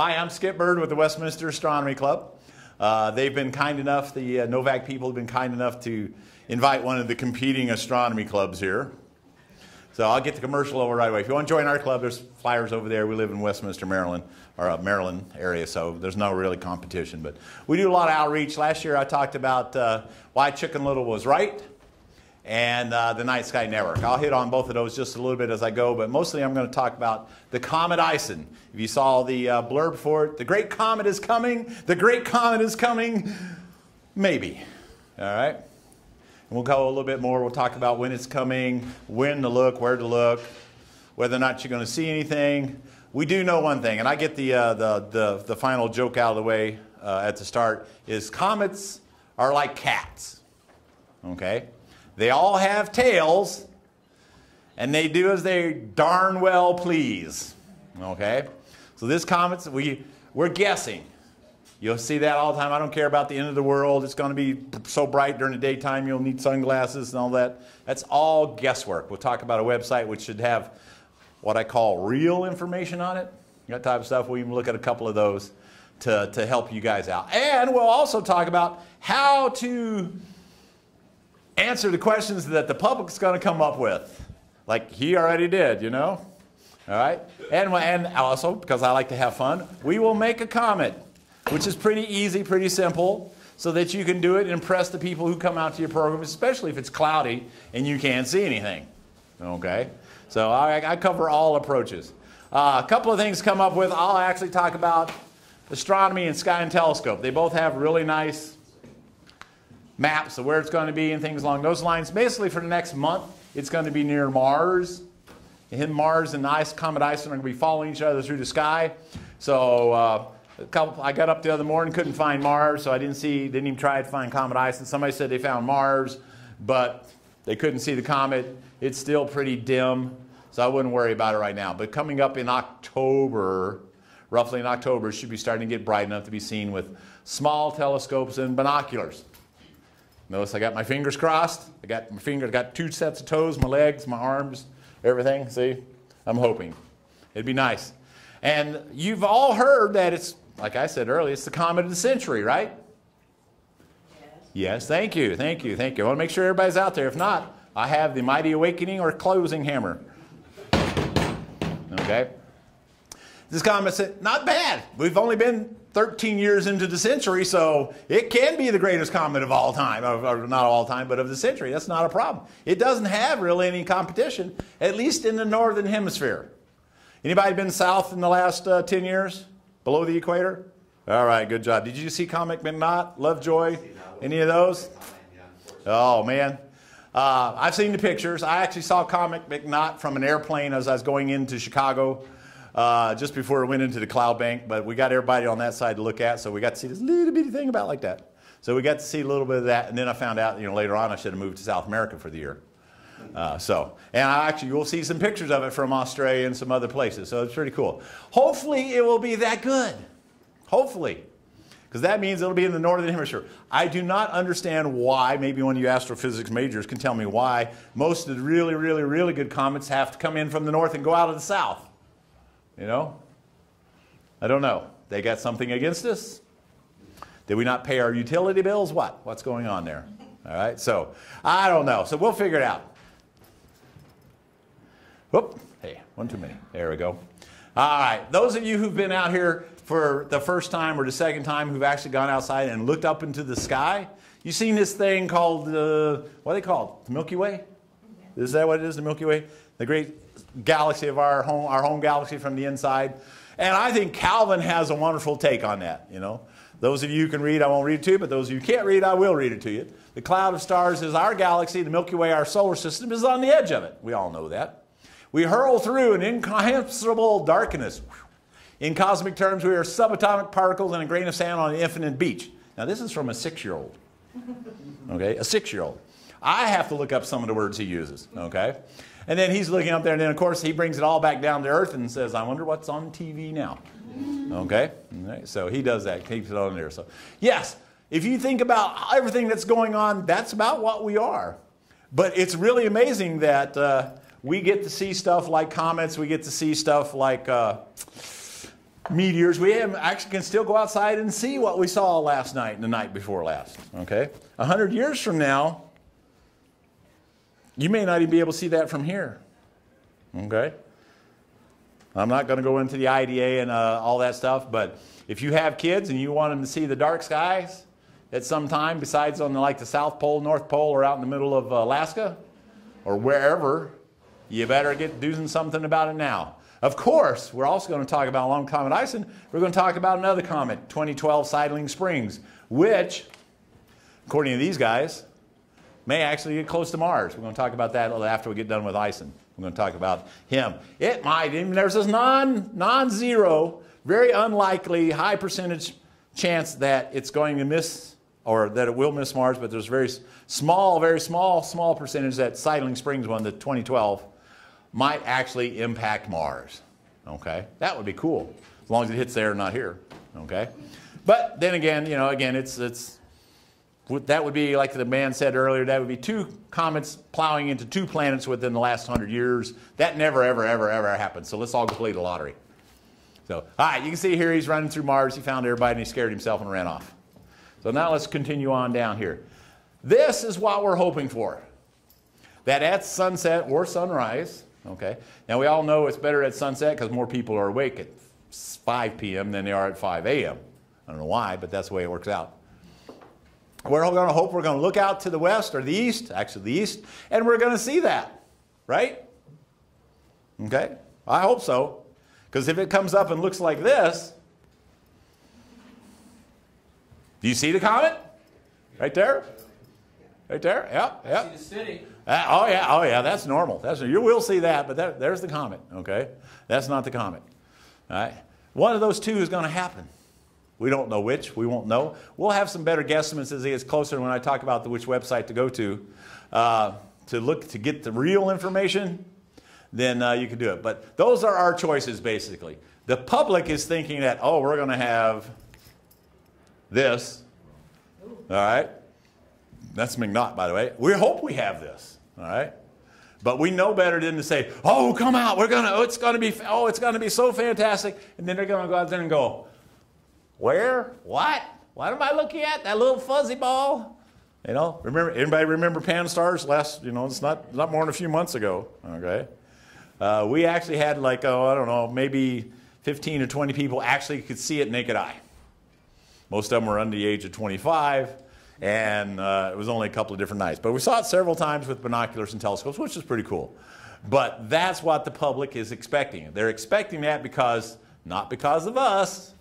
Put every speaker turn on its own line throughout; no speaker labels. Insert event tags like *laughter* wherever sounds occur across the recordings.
Hi, I'm Skip Bird with the Westminster Astronomy Club. Uh, they've been kind enough, the uh, NOVAC people have been kind enough to invite one of the competing astronomy clubs here. So I'll get the commercial over right away. If you want to join our club, there's flyers over there. We live in Westminster, Maryland, or uh, Maryland area, so there's no really competition. But we do a lot of outreach. Last year I talked about uh, why Chicken Little was right and uh, the Night Sky Network. I'll hit on both of those just a little bit as I go, but mostly I'm going to talk about the comet Ison. If you saw the uh, blurb for it, the great comet is coming, the great comet is coming, maybe. All right? And we'll go a little bit more. We'll talk about when it's coming, when to look, where to look, whether or not you're going to see anything. We do know one thing, and I get the, uh, the, the, the, final joke out of the way uh, at the start, is comets are like cats. Okay? They all have tails, and they do as they darn well please. Okay? So this comet, we, we're guessing. You'll see that all the time. I don't care about the end of the world. It's going to be so bright during the daytime you'll need sunglasses and all that. That's all guesswork. We'll talk about a website which should have what I call real information on it. That type of stuff. We'll even look at a couple of those to, to help you guys out. And we'll also talk about how to answer the questions that the public's going to come up with, like he already did, you know? All right? And, and also, because I like to have fun, we will make a comet, which is pretty easy, pretty simple, so that you can do it and impress the people who come out to your program, especially if it's cloudy and you can't see anything. Okay? So I, I cover all approaches. Uh, a couple of things come up with, I'll actually talk about astronomy and sky and telescope. They both have really nice maps of where it's going to be and things along those lines. Basically, for the next month, it's going to be near Mars. And Mars and the ice, Comet Ison are going to be following each other through the sky. So uh, couple, I got up the other morning, couldn't find Mars, so I didn't see, didn't even try to find Comet Ison. Somebody said they found Mars, but they couldn't see the comet. It's still pretty dim, so I wouldn't worry about it right now. But coming up in October, roughly in October, it should be starting to get bright enough to be seen with small telescopes and binoculars. Notice I got my fingers crossed. I got my fingers, I got two sets of toes, my legs, my arms, everything. See, I'm hoping. It'd be nice. And you've all heard that it's, like I said earlier, it's the comet of the century, right? Yes. Yes, thank you, thank you, thank you. I want to make sure everybody's out there. If not, I have the Mighty Awakening or Closing Hammer. Okay? This comet said, not bad. We've only been 13 years into the century, so it can be the greatest comet of all time, or, not all time, but of the century. That's not a problem. It doesn't have really any competition, at least in the northern hemisphere. Anybody been south in the last uh, 10 years, below the equator? All right, good job. Did you see Comet McNaught, Lovejoy, any of those? Oh, man. Uh, I've seen the pictures. I actually saw Comet McNaught from an airplane as I was going into Chicago uh, just before we went into the cloud bank, but we got everybody on that side to look at, so we got to see this little bitty thing about like that. So we got to see a little bit of that, and then I found out, you know, later on I should have moved to South America for the year. Uh, so, and I actually, you'll see some pictures of it from Australia and some other places, so it's pretty cool. Hopefully it will be that good. Hopefully. Because that means it'll be in the northern hemisphere. I do not understand why, maybe one of you astrophysics majors can tell me why, most of the really, really, really good comets have to come in from the north and go out of the south. You know? I don't know. They got something against us? Did we not pay our utility bills? What? What's going on there? All right, so I don't know. So we'll figure it out. Whoop, hey, one too many. There we go. All right, those of you who've been out here for the first time or the second time who've actually gone outside and looked up into the sky, you've seen this thing called, uh, what are they called? The Milky Way? Is that what it is, the Milky Way? The great galaxy of our home, our home galaxy from the inside. And I think Calvin has a wonderful take on that, you know. Those of you who can read, I won't read it to you, but those of you who can't read, I will read it to you. The cloud of stars is our galaxy. The Milky Way, our solar system, is on the edge of it. We all know that. We hurl through an incomprehensible darkness. In cosmic terms, we are subatomic particles in a grain of sand on an infinite beach. Now, this is from a six-year-old. *laughs* Okay, a six-year-old. I have to look up some of the words he uses. Okay, and then he's looking up there, and then of course he brings it all back down to earth and says, I wonder what's on TV now. Okay? So he does that, keeps it on there. So, yes, if you think about everything that's going on, that's about what we are. But it's really amazing that uh, we get to see stuff like comets, we get to see stuff like uh, meteors. We actually can still go outside and see what we saw last night and the night before last. Okay? A hundred years from now, you may not even be able to see that from here. Okay? I'm not going to go into the IDA and uh, all that stuff, but if you have kids and you want them to see the dark skies at some time, besides on the, like the South Pole, North Pole, or out in the middle of Alaska, or wherever, you better get doing something about it now. Of course, we're also going to talk about Long Comet Ison. We're going to talk about another comet, 2012 Siding Springs, which, according to these guys, may actually get close to Mars. We're going to talk about that after we get done with Ison. We're going to talk about him. It might, even there's this non, non-zero, very unlikely, high percentage chance that it's going to miss or that it will miss Mars, but there's very small, very small, small percentage that Siding Springs one, the 2012, might actually impact Mars. Okay, that would be cool as long as it hits there and not here. Okay, but then again, you know, again, it's it's that would be like the man said earlier. That would be two comets plowing into two planets within the last hundred years. That never, ever, ever, ever happened. So let's all go play the lottery. So, all right, you can see here he's running through Mars. He found everybody and he scared himself and ran off. So now let's continue on down here. This is what we're hoping for. That at sunset or sunrise, Okay. Now we all know it's better at sunset because more people are awake at 5 p.m. than they are at 5 a.m. I don't know why, but that's the way it works out. We're going to hope we're going to look out to the west or the east, actually the east, and we're going to see that, right? Okay? I hope so. Because if it comes up and looks like this, do you see the comet? Right there? Right there? Yep, yep.
See the city.
Uh, oh yeah, oh yeah, that's normal. That's you will see that, but that, there's the comet. Okay, that's not the comet. All right, one of those two is going to happen. We don't know which. We won't know. We'll have some better guesstimates as it gets closer when I talk about the, which website to go to uh, to look to get the real information. Then uh, you can do it. But those are our choices basically. The public is thinking that oh, we're going to have this. All right. That's McNaught, by the way. We hope we have this. All right. But we know better than to say, "Oh, come out! We're gonna. Oh, it's gonna be. Oh, it's gonna be so fantastic!" And then they're gonna go out there and go, "Where? What? What am I looking at? That little fuzzy ball?" You know. Remember? Anybody remember Pan-STARRS Last, you know, it's not not more than a few months ago. Okay. Uh, we actually had like, oh, I don't know, maybe 15 or 20 people actually could see it naked eye. Most of them were under the age of 25 and uh, it was only a couple of different nights. But we saw it several times with binoculars and telescopes, which is pretty cool. But that's what the public is expecting. They're expecting that because, not because of us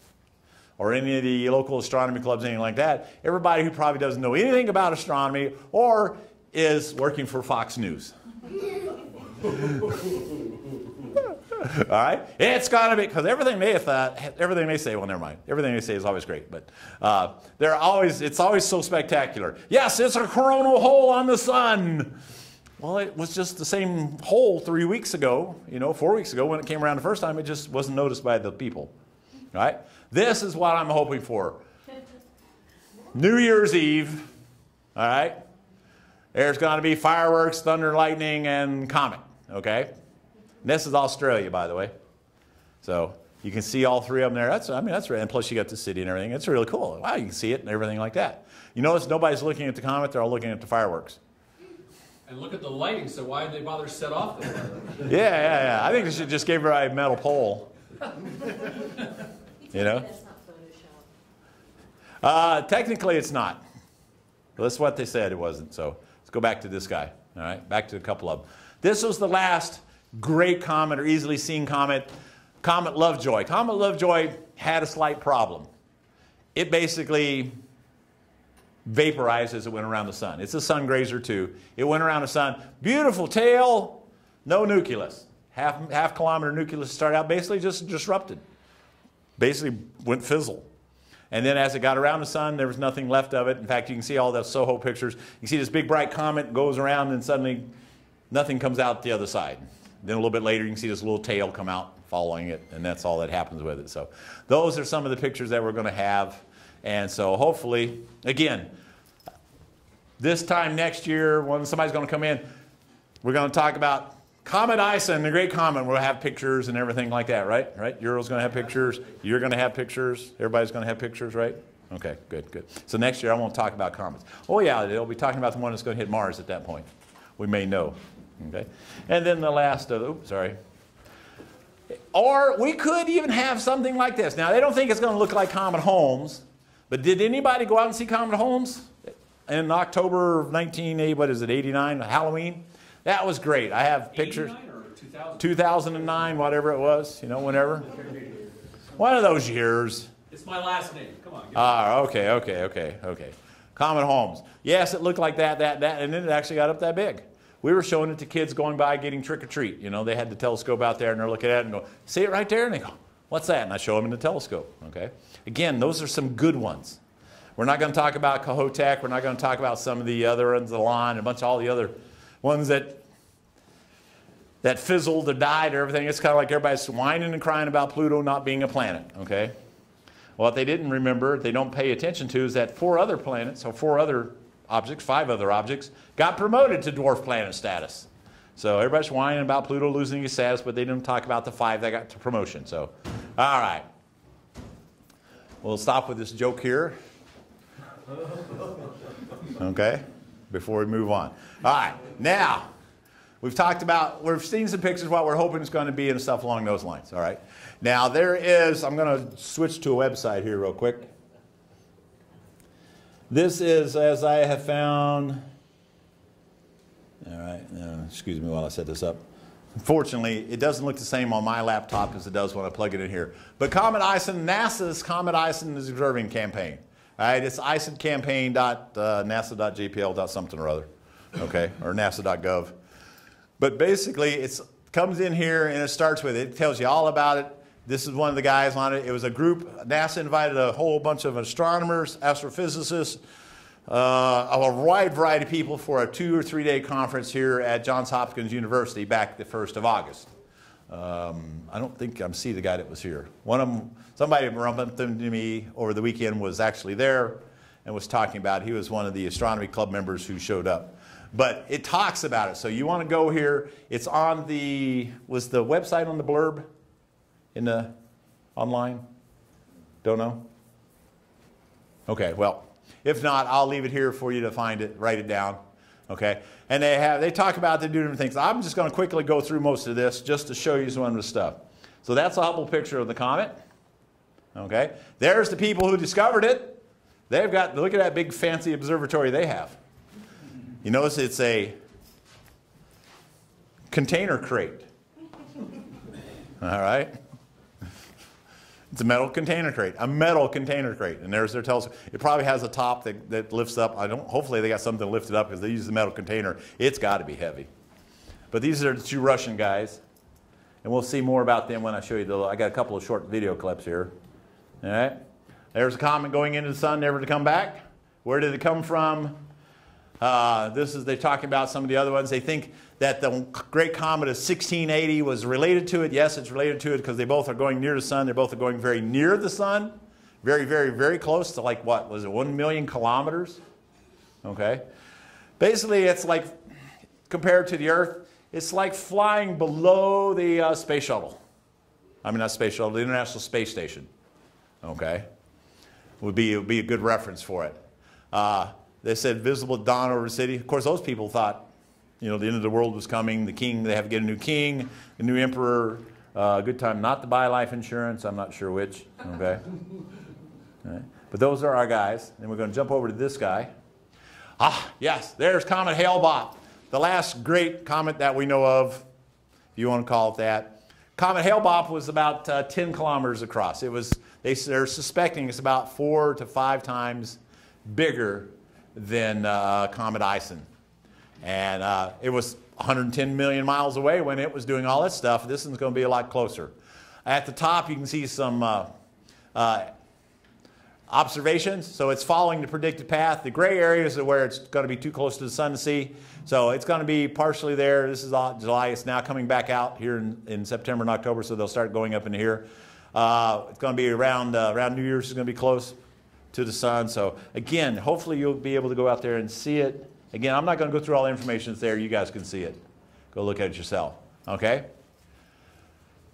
or any of the local astronomy clubs, anything like that. Everybody who probably doesn't know anything about astronomy or is working for Fox News. *laughs* All right, it's got to be because everything they everything they say. Well, never mind. Everything they say is always great, but uh, they're always. It's always so spectacular. Yes, it's a coronal hole on the sun. Well, it was just the same hole three weeks ago. You know, four weeks ago when it came around the first time, it just wasn't noticed by the people. Right. This is what I'm hoping for. New Year's Eve. All right. There's going to be fireworks, thunder, lightning, and comet. Okay. And this is Australia, by the way. So you can see all three of them there. That's, I mean, that's right. and plus you got the city and everything. It's really cool. Wow, you can see it and everything like that. You notice nobody's looking at the comet; they're all looking at the fireworks.
And look at the lighting. So why did they bother to set off the
yeah, yeah, yeah. I think they should just give her a metal pole. *laughs* you know. Uh, technically, it's not. Well, that's what they said it wasn't. So let's go back to this guy. All right, back to a couple of them. This was the last great comet or easily seen comet, Comet Lovejoy. Comet Lovejoy had a slight problem. It basically vaporized as it went around the sun. It's a sun grazer too. It went around the sun. Beautiful tail, no nucleus. Half, half kilometer nucleus started out basically just disrupted. Basically went fizzle. And then as it got around the sun, there was nothing left of it. In fact, you can see all the SOHO pictures. You see this big bright comet goes around and suddenly nothing comes out the other side. Then a little bit later, you can see this little tail come out following it, and that's all that happens with it. So those are some of the pictures that we're going to have. And so hopefully, again, this time next year, when somebody's going to come in, we're going to talk about Comet Ison, the great comet, we'll have pictures and everything like that, right? Right? Euro's going to have pictures. You're going to have pictures. Everybody's going to have pictures, right? Okay, good, good. So next year I won't talk about comets. Oh yeah, they'll be talking about the one that's going to hit Mars at that point. We may know. Okay, and then the last of, oops, sorry. Or we could even have something like this. Now they don't think it's going to look like Comet Holmes, but did anybody go out and see Comet Holmes in October of 1980? What is it, 89? Halloween. That was great. I have pictures.
2000?
2009, whatever it was, you know, whenever. One of those years.
It's my last name. Come on.
Ah, okay, okay, okay, okay. Comet Holmes. Yes, it looked like that, that, that, and then it actually got up that big. We were showing it to kids going by getting trick or treat. You know, they had the telescope out there and they're looking at it and go, see it right there? And they go, what's that? And I show them in the telescope, okay? Again, those are some good ones. We're not going to talk about Kohoutek. We're not going to talk about some of the other ends of the line, a bunch of all the other ones that that fizzled or died or everything. It's kind of like everybody's whining and crying about Pluto not being a planet, okay? What they didn't remember, they don't pay attention to, is that four other planets, or four other objects, five other objects, got promoted to dwarf planet status. So everybody's whining about Pluto losing his status, but they didn't talk about the five that got to promotion. So, all right. We'll stop with this joke here. Okay? Before we move on. All right. Now, we've talked about, we've seen some pictures of what we're hoping it's going to be and stuff along those lines. All right. Now, there is, I'm going to switch to a website here real quick. This is, as I have found, all right, uh, excuse me while I set this up. Unfortunately, it doesn't look the same on my laptop as it does when I plug it in here. But Comet ISON, NASA's Comet ISON is observing campaign. All right, it's isoncampaign.nasa.jpl.something or other, okay, or nasa.gov. But basically, it comes in here and it starts with it. It tells you all about it. This is one of the guys on it. It was a group. NASA invited a whole bunch of astronomers, astrophysicists, uh, a wide variety of people for a two or three day conference here at Johns Hopkins University back the 1st of August. Um, I don't think I'm see the guy that was here. One of them, somebody bumped into me over the weekend was actually there and was talking about. It. He was one of the astronomy club members who showed up. But it talks about it. So you want to go here. It's on the was the website on the blurb in the online. Don't know. Okay, well, if not, I'll leave it here for you to find it, write it down. Okay? And they have they talk about they do different things. I'm just going to quickly go through most of this just to show you some of the stuff. So that's a Hubble picture of the comet. Okay? There's the people who discovered it. They've got look at that big fancy observatory they have. You notice it's a container crate. All right? It's a metal container crate, a metal container crate. And there's their telescope. It probably has a top that, that lifts up. I don't, hopefully they got something to lift it up because they use the metal container. It's got to be heavy. But these are the two Russian guys. And we'll see more about them when I show you the, I got a couple of short video clips here. All right. There's a comet going into the sun, never to come back. Where did it come from? Uh, this is, they're talking about some of the other ones. They think that the Great Comet of 1680 was related to it. Yes, it's related to it because they both are going near the sun. They both are going very near the sun. Very, very, very close to like what? Was it 1 million kilometers? Okay. Basically, it's like, compared to the Earth, it's like flying below the uh, space shuttle. I mean, not space shuttle, the International Space Station. Okay. Would be, would be a good reference for it. Uh, they said visible dawn over the city. Of course, those people thought, you know, the end of the world was coming. The king, they have to get a new king, a new emperor. Uh, good time not to buy life insurance. I'm not sure which. Okay. *laughs* Right. But those are our guys. And we're going to jump over to this guy. Ah, yes, there's Comet Hale-Bopp, the last great comet that we know of, if you want to call it that. Comet Hale-Bopp was about uh, 10 kilometers across. It was, they, they're suspecting it's about four to five times bigger than uh, Comet Ison. And uh, it was 110 million miles away when it was doing all that stuff. This one's going to be a lot closer. At the top, you can see some uh, uh, observations. So it's following the predicted path. The gray areas are where it's going to be too close to the sun to see. So it's going to be partially there. This is July. It's now coming back out here in, in September and October, so they'll start going up into here. Uh, it's going to be around, uh, around New Year's. It's going to be close to the sun. So again, hopefully you'll be able to go out there and see it. Again, I'm not going to go through all the information that's there. You guys can see it. Go look at it yourself. Okay?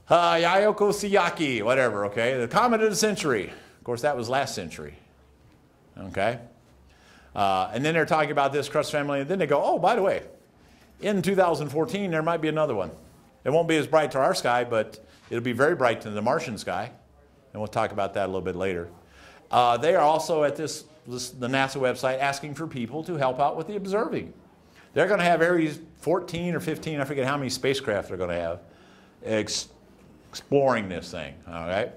Uh, Yayoko Siyaki, whatever, okay? The comet of the century. Of course, that was last century. Okay? Uh, and then they're talking about this Kreutz family, and then they go, oh, by the way, in 2014, there might be another one. It won't be as bright to our sky, but it'll be very bright to the Martian sky. And we'll talk about that a little bit later. Uh, they are also at this, this, the NASA website asking for people to help out with the observing. They're going to have Ares 14 or 15, I forget how many spacecraft they're going to have, ex exploring this thing, all right?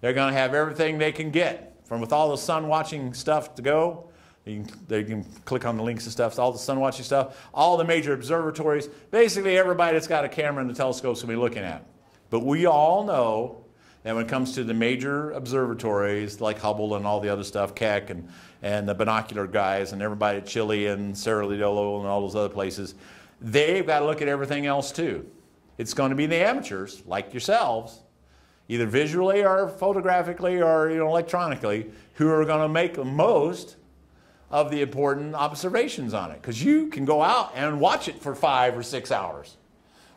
They're going to have everything they can get from with all the sun watching stuff to go. You can, they can click on the links and stuff, all the sun watching stuff, all the major observatories. Basically, everybody that's got a camera and the telescopes will be looking at. But we all know that when it comes to the major observatories like Hubble and all the other stuff, Keck and, and the binocular guys and everybody at Chile and Cerro Tololo and all those other places, they've got to look at everything else too. It's going to be the amateurs, like yourselves, either visually or photographically or you know, electronically, who are going to make the most of the important observations on it. Because you can go out and watch it for five or six hours.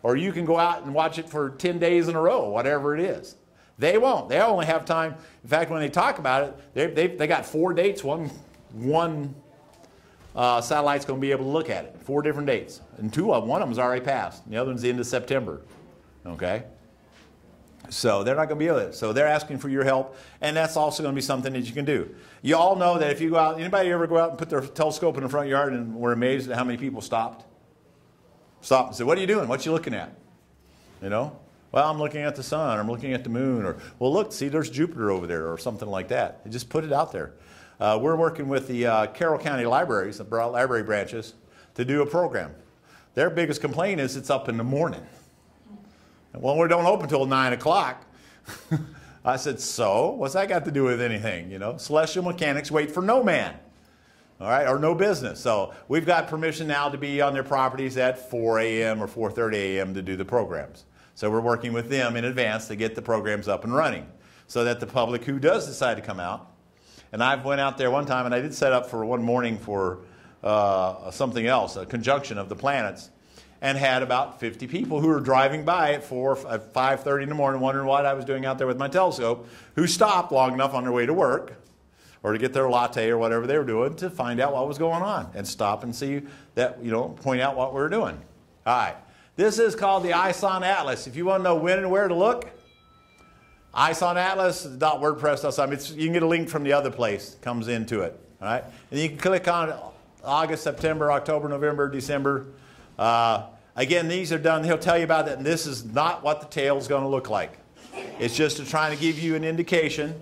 Or you can go out and watch it for 10 days in a row, whatever it is. They won't. They only have time. In fact, when they talk about it, they, they, they got four dates. One, one uh, satellite's going to be able to look at it. Four different dates. And two of one of them's already passed. The other one's the end of September. Okay? So they're not going to be able to. So they're asking for your help, and that's also going to be something that you can do. You all know that if you go out, anybody ever go out and put their telescope in the front yard and were amazed at how many people stopped? Stopped and said, "What are you doing? What you looking at?" You know, well, I'm looking at the sun. I'm looking at the moon. Or, well, look, see, there's Jupiter over there, or something like that. You just put it out there. Uh, we're working with the uh, Carroll County Libraries, the library branches, to do a program. Their biggest complaint is it's up in the morning. Well, we don't open until 9 o'clock. *laughs* I said, so? What's that got to do with anything? You know, celestial mechanics wait for no man. All right, or no business. So we've got permission now to be on their properties at 4 a.m. or 4.30 a.m. to do the programs. So we're working with them in advance to get the programs up and running so that the public who does decide to come out and I went out there one time and I did set up for one morning for uh, something else, a conjunction of the planets, and had about 50 people who were driving by at 4, at 5.30 in the morning wondering what I was doing out there with my telescope, who stopped long enough on their way to work or to get their latte or whatever they were doing to find out what was going on and stop and see that, you know, point out what we were doing. All right. This is called the ISON Atlas. If you want to know when and where to look, isonatlas.wordpress.com. You can get a link from the other place, comes into it. All right? And you can click on August, September, October, November, December. Uh, again, these are done, he'll tell you about that, and this is not what the tail is going to look like. It's just to try to give you an indication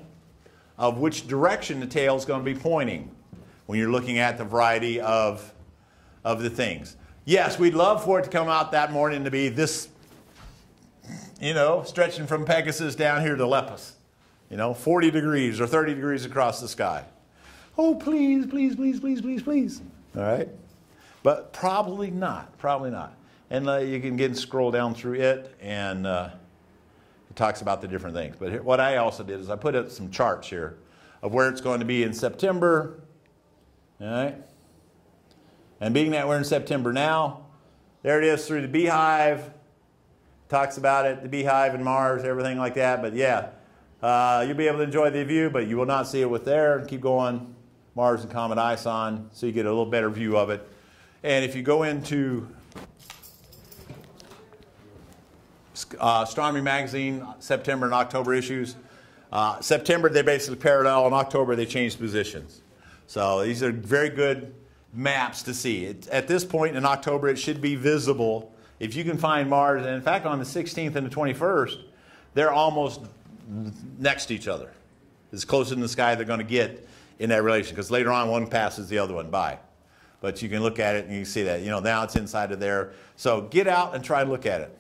of which direction the tail is going to be pointing when you're looking at the variety of, of the things. Yes, we'd love for it to come out that morning to be this you know, stretching from Pegasus down here to Lepus, you know, 40 degrees or 30 degrees across the sky. Oh, please, please, please, please, please, please. All right? But probably not, probably not. And uh, you can get scroll down through it, and uh, it talks about the different things. But here, what I also did is I put up some charts here of where it's going to be in September. All right? And being that we're in September now, there it is through the beehive talks about it, the beehive and Mars, everything like that. But yeah, uh, you'll be able to enjoy the view, but you will not see it with there. Keep going, Mars and Comet ISON, so you get a little better view of it. And if you go into uh, Astronomy Magazine, September and October issues, uh, September they basically parallel, in October they change positions. So these are very good maps to see. It, at this point in October, it should be visible if you can find Mars, and in fact, on the 16th and the 21st, they're almost next to each other. As close in the sky they're going to get in that relation, because later on one passes the other one by. But you can look at it and you see that. You know, now it's inside of there. So get out and try to look at it.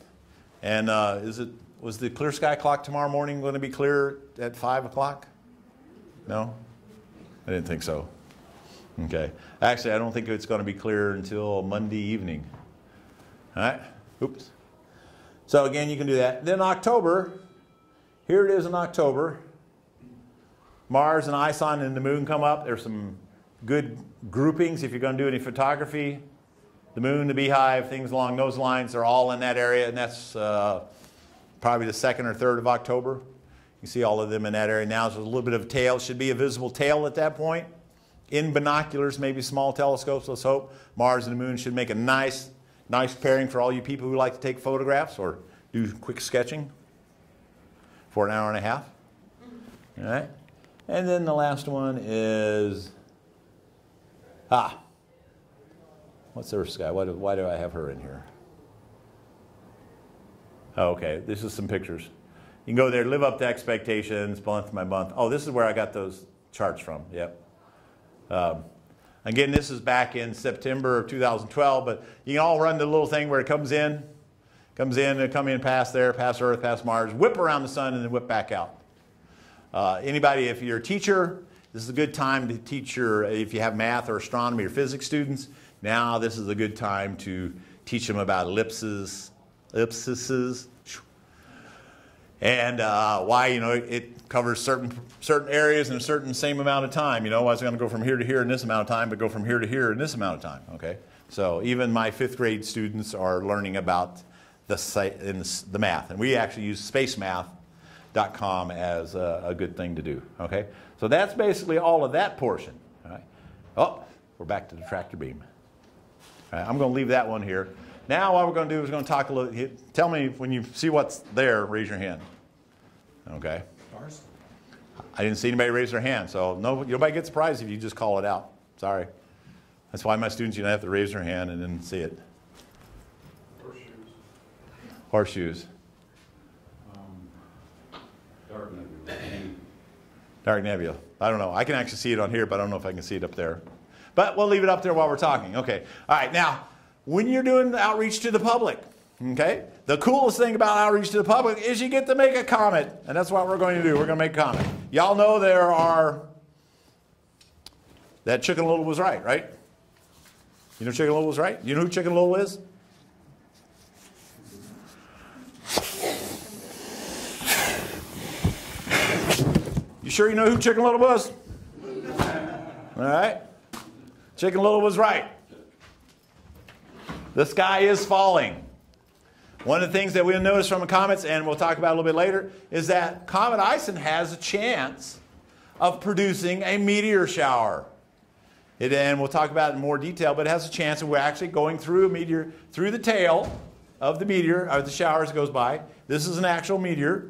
And uh, is it was the clear sky clock tomorrow morning going to be clear at 5 o'clock? No? I didn't think so. Okay. Actually, I don't think it's going to be clear until Monday evening. All right? Oops. So again, you can do that. Then October, here it is in October. Mars and ISON and the moon come up. There's some good groupings if you're going to do any photography. the moon, the beehive, things along those lines are all in that area, and that's uh, probably the second or third of October. You see all of them in that area now. There's a little bit of tail. Should be a visible tail at that point. In binoculars, maybe small telescopes, let's hope. Mars and the moon should make a nice, nice pairing for all you people who like to take photographs or do quick sketching for an hour and a half. All right. And then the last one is, ah, what's Earth Sky? Why do, why do I have her in here? Oh, okay, this is some pictures. You can go there, live up to expectations, month by month. Oh, this is where I got those charts from. Yep. Um, again, this is back in September of 2012, but you can all run the little thing where it comes in, comes in, and come in past there, past Earth, past Mars, whip around the sun, and then whip back out. Uh, anybody, if you're a teacher, this is a good time to teach your, if you have math or astronomy or physics students, now this is a good time to teach them about ellipses, ellipses, and uh, why, you know, it covers certain, certain areas in a certain same amount of time. You know, I was going to go from here to here in this amount of time, but go from here to here in this amount of time, okay? So even my fifth grade students are learning about the, site in the math. And we actually use spacemath.com as a, a good thing to do, okay? So that's basically all of that portion, all right? Oh, we're back to the tractor beam. All right, I'm going to leave that one here. Now what we're going to do is we're going to talk a little. Tell me when you see what's there, raise your hand. Okay.
Stars?
I didn't see anybody raise their hand, so no, nobody gets surprised if you just call it out. Sorry. That's why my students, you know, have to raise their hand and then see it.
Horseshoes.
Horseshoes.
Dark nebula.
Dark nebula. I don't know. I can actually see it on here, but I don't know if I can see it up there. But we'll leave it up there while we're talking. Okay. All right. Now, when you're doing the outreach to the public. Okay? The coolest thing about outreach to the public is you get to make a comment. And that's what we're going to do. We're going to make a comment. Y'all know there are, that Chicken Little was right, right? You know Chicken Little was right? You know who Chicken Little is? You sure you know who Chicken Little was? All right? Chicken Little was right. The sky is falling. One of the things that we'll notice from the comets, and we'll talk about a little bit later, is that Comet Ison has a chance of producing a meteor shower. It, and we'll talk about it in more detail, but it has a chance, and we're actually going through a meteor, through the tail of the meteor, or the shower as it goes by. This is an actual meteor.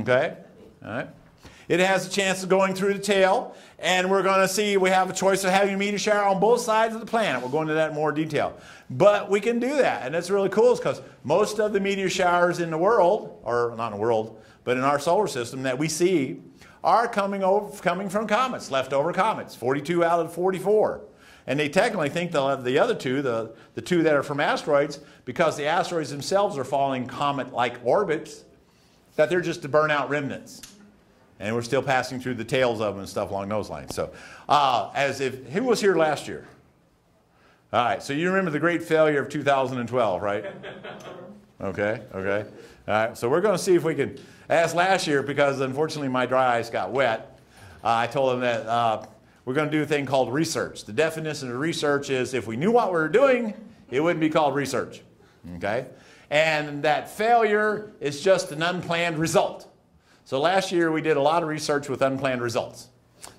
Okay? All right. It has a chance of going through the tail, and we're going to see we have a choice of having a meteor shower on both sides of the planet. We'll go into that in more detail. But we can do that, and that's really cool because most of the meteor showers in the world, or not in the world, but in our solar system that we see are coming, over, coming from comets, leftover comets, 42 out of 44. And they technically think the, the other two, the, the two that are from asteroids, because the asteroids themselves are following comet-like orbits, that they're just the burnout remnants and we're still passing through the tails of them and stuff along those lines. So, uh, as if who was here last year? All right, so you remember the great failure of 2012, right? Okay, okay. All right, so we're going to see if we can. As last year, because unfortunately my dry ice got wet, uh, I told them that uh, we're going to do a thing called research. The definition of research is if we knew what we were doing, it wouldn't be called research. Okay? And that failure is just an unplanned result. So last year we did a lot of research with unplanned results.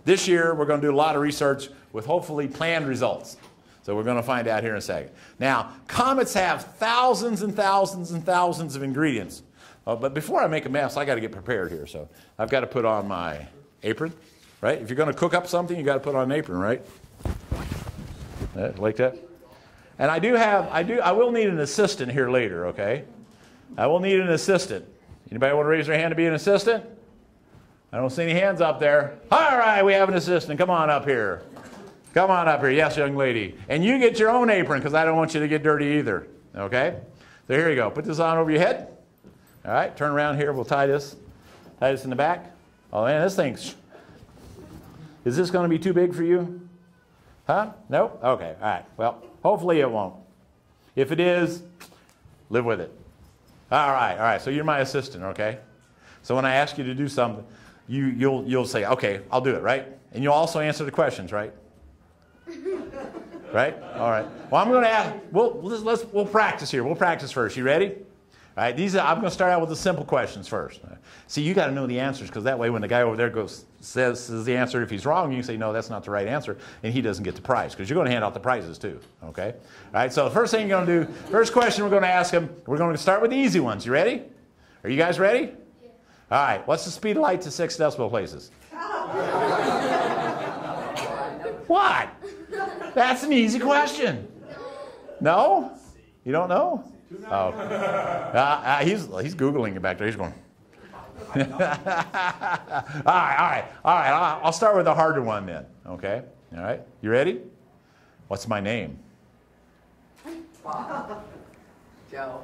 This year we're going to do a lot of research with hopefully planned results. So we're going to find out here in a second. Now, comets have thousands and thousands and thousands of ingredients. Uh, but before I make a mess, I got to get prepared here. So I've got to put on my apron, right? If you're going to cook up something, you got to put on an apron, right? Uh, like that. And I do have, I do, I will need an assistant here later, okay? I will need an assistant. Anybody want to raise their hand to be an assistant? I don't see any hands up there. All right, we have an assistant. Come on up here. Come on up here. Yes, young lady. And you get your own apron because I don't want you to get dirty either. Okay? So here you go. Put this on over your head. All right, turn around here. We'll tie this. Tie this in the back. Oh, man, this thing's. Is this going to be too big for you? Huh? Nope? Okay, all right. Well, hopefully it won't. If it is, live with it. All right, all right. So you're my assistant, okay? So when I ask you to do something, you, you'll, you'll say, okay, I'll do it, right? And you'll also answer the questions, right? Right? All right. Well, I'm going to ask. We'll let's, let's we'll practice here. We'll practice first. You ready? All right. These are, I'm going to start out with the simple questions first. See, you got to know the answers because that way, when the guy over there goes says, says the answer, if he's wrong, you can say no, that's not the right answer, and he doesn't get the prize because you're going to hand out the prizes too. Okay. All right. So the first thing you're going to do, first question we're going to ask him. We're going to start with the easy ones. You ready? Are you guys ready? Yeah. All right. What's the speed of light to six decimal places? *laughs* what? That's an easy question. No? You don't know? Oh. Uh, uh, he's, he's Googling it back there. He's going. *laughs* all right, all right, all right. I'll, I'll start with the harder one then. Okay? All right? You ready? What's my name? *laughs*
Joe.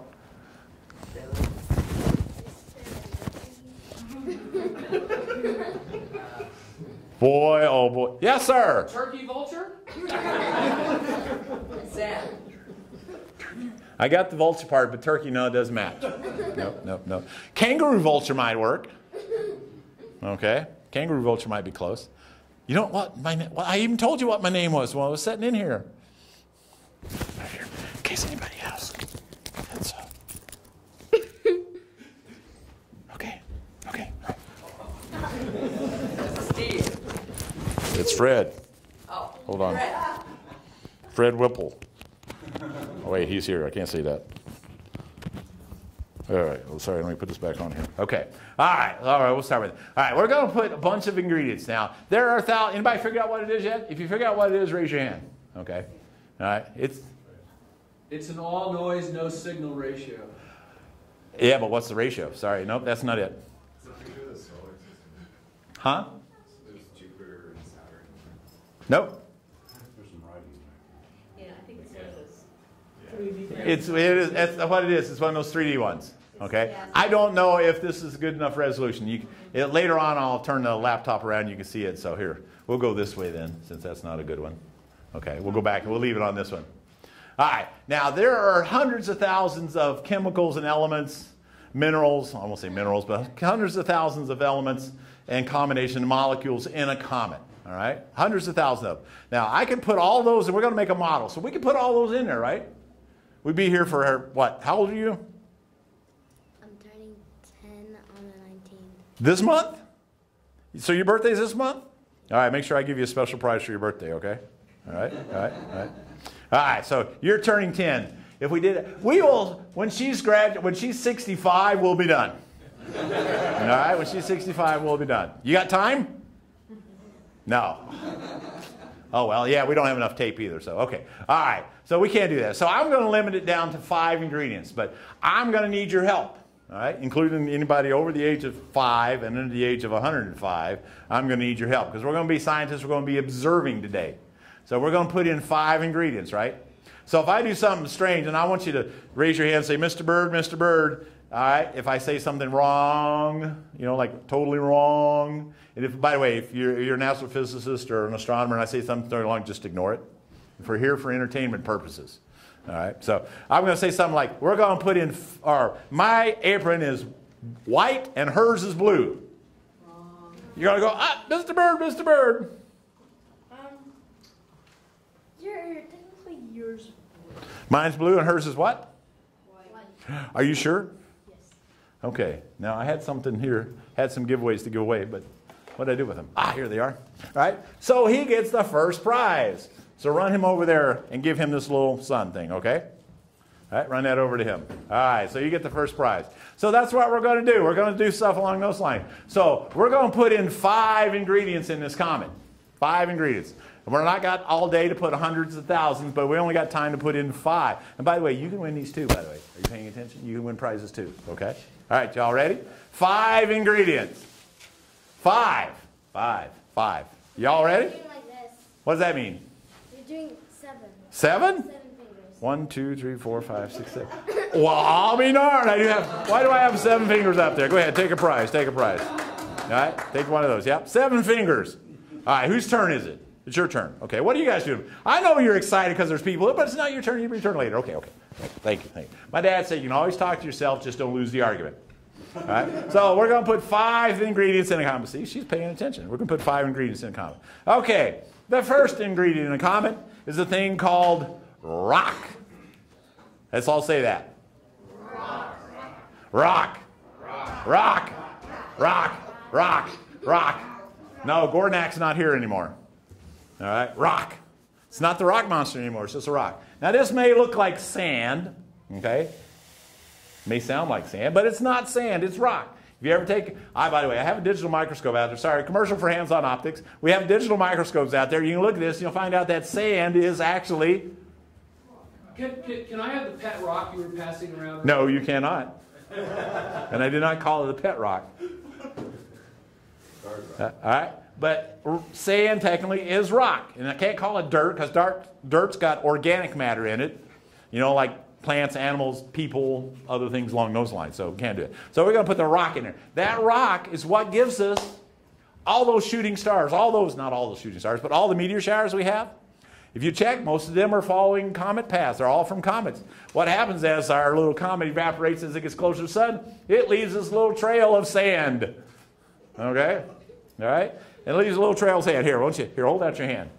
Boy, oh boy. Yes, sir.
Turkey vulture? *laughs*
Sam.
I got the vulture part, but turkey, no, it doesn't match. *laughs* Nope, nope, nope. Kangaroo vulture might work. Okay. Kangaroo vulture might be close. You know what? My, well, I even told you what my name was when I was sitting in here. Right here, in case anybody. It's, uh... *laughs* okay, okay.
Steve.
It's Fred.
Oh.
Hold on.
Fred.
Fred Whipple. Oh, wait, he's here. I can't see that. All right. Well, sorry. Let me put this back on here. Okay. All right. All right. We'll start with it. All right. We're going to put a bunch of ingredients now. There are thousands. Anybody figure out what it is yet? If you figure out what it is, raise your hand. Okay. All right. It's
It's an all noise, no signal ratio.
yeah, but what's the ratio? Sorry. Nope. That's not it. Huh?
There's Jupiter and Saturn.
Nope.
There's some writing there.
Yeah, I think it's one of those.
It's it is it's what it is. It's one of those 3D ones. Okay. I don't know if this is good enough resolution. You it, later on, I'll turn the laptop around. You can see it. So here, we'll go this way then, since that's not a good one. Okay. We'll go back and we'll leave it on this one. All right. Now there are hundreds of thousands of chemicals and elements, minerals. I won't say minerals, but hundreds of thousands of elements and combination molecules in a comet. All right. Hundreds of thousands of them. Now I can put all those, and we're going to make a model. So we can put all those in there, right? We'd be here for her, what? How old are you?
I'm turning 10 on the 19th.
This month? So your birthday's this month? All right, make sure I give you a special prize for your birthday, okay? All right, all right, all right. All right, so you're turning 10. If we did it, we will, when she's grad, when she's 65, we'll be done. All right, when she's 65, we'll be done. You got time? No. Oh, well, yeah, we don't have enough tape either, so okay. All right, so we can't do that. So I'm going to limit it down to five ingredients, but I'm going to need your help, all right, including anybody over the age of five and under the age of 105. I'm going to need your help because we're going to be scientists, we're going to be observing today. So we're going to put in five ingredients, right? So if I do something strange and I want you to raise your hand and say, Mr. Bird, Mr. Bird, all right, if I say something wrong, you know, like totally wrong, and if, by the way, if you're, you're an astrophysicist or an astronomer and I say something wrong, just ignore it. If we're here for entertainment purposes. All right, so I'm going to say something like, we're going to put in, f- or my apron is white and hers is blue. You're going to go, ah, Mr. Bird, Mr. Bird.
Um, you're technically yours.
Mine's blue and hers is what?
White.
Are you sure?
Yes.
Okay. Now I had something here, had some giveaways to give away, but what did I do with them? Ah, here they are. All right. So he gets the first prize. So run him over there and give him this little sun thing, okay? All right, run that over to him. All right, so you get the first prize. So that's what we're going to do. We're going to do stuff along those lines. So we're going to put in five ingredients in this comet. Five ingredients. And we're not got all day to put hundreds of thousands, but we only got time to put in five. And by the way, you can win these too, by the way. Are you paying attention? You can win prizes too, okay? All right, y'all ready? Five ingredients. Five. Five. Five. Y'all ready?
Like.
What does that mean?
You're doing seven.
Seven?
Seven fingers.
One, two, three, four, five, six, seven. Well, I'll be darned. I do have. Why do I have seven fingers up there? Go ahead, take a prize. Take a prize. All right, take one of those. Yep, seven fingers. All right, whose turn is it? It's your turn. Okay, what are you guys doing? I know you're excited because there's people, but it's not your turn. You return later. Okay, okay. Thank you. Thank you. My dad said you can always talk to yourself, just don't lose the argument. All right. So we're going to put five ingredients in a comet. See, she's paying attention. We're going to put five ingredients in a comet. Okay. The first ingredient in a comet is a thing called rock. Let's all say that. Rock. Rock. Rock. Rock. Rock. Rock. No, Gornak's not here anymore. All right. Rock. It's not the rock monster anymore. It's just a rock. Now, this may look like sand. Okay. May sound like sand, but it's not sand. It's rock. If you ever take, I by the way, I have a digital microscope out there. Sorry, commercial for hands-on optics. We have digital microscopes out there. You can look at this, and you'll find out that sand is actually.
Can, can, can I have the pet rock you were passing around?
No, you cannot. and I did not call it a pet rock. Uh, all right, but r- sand technically is rock, and I can't call it dirt because dirt, dirt's got organic matter in it. You know, like plants, animals, people, other things along those lines. So can't do it. So we're going to put the rock in there. That rock is what gives us all those shooting stars, all those, not all those shooting stars, but all the meteor showers we have. If you check, most of them are following comet paths. They're all from comets. What happens as our little comet evaporates as it gets closer to the sun? It leaves this little trail of sand. Okay? All right? It leaves a little trail of sand. Here, won't you? Here, hold out your hand.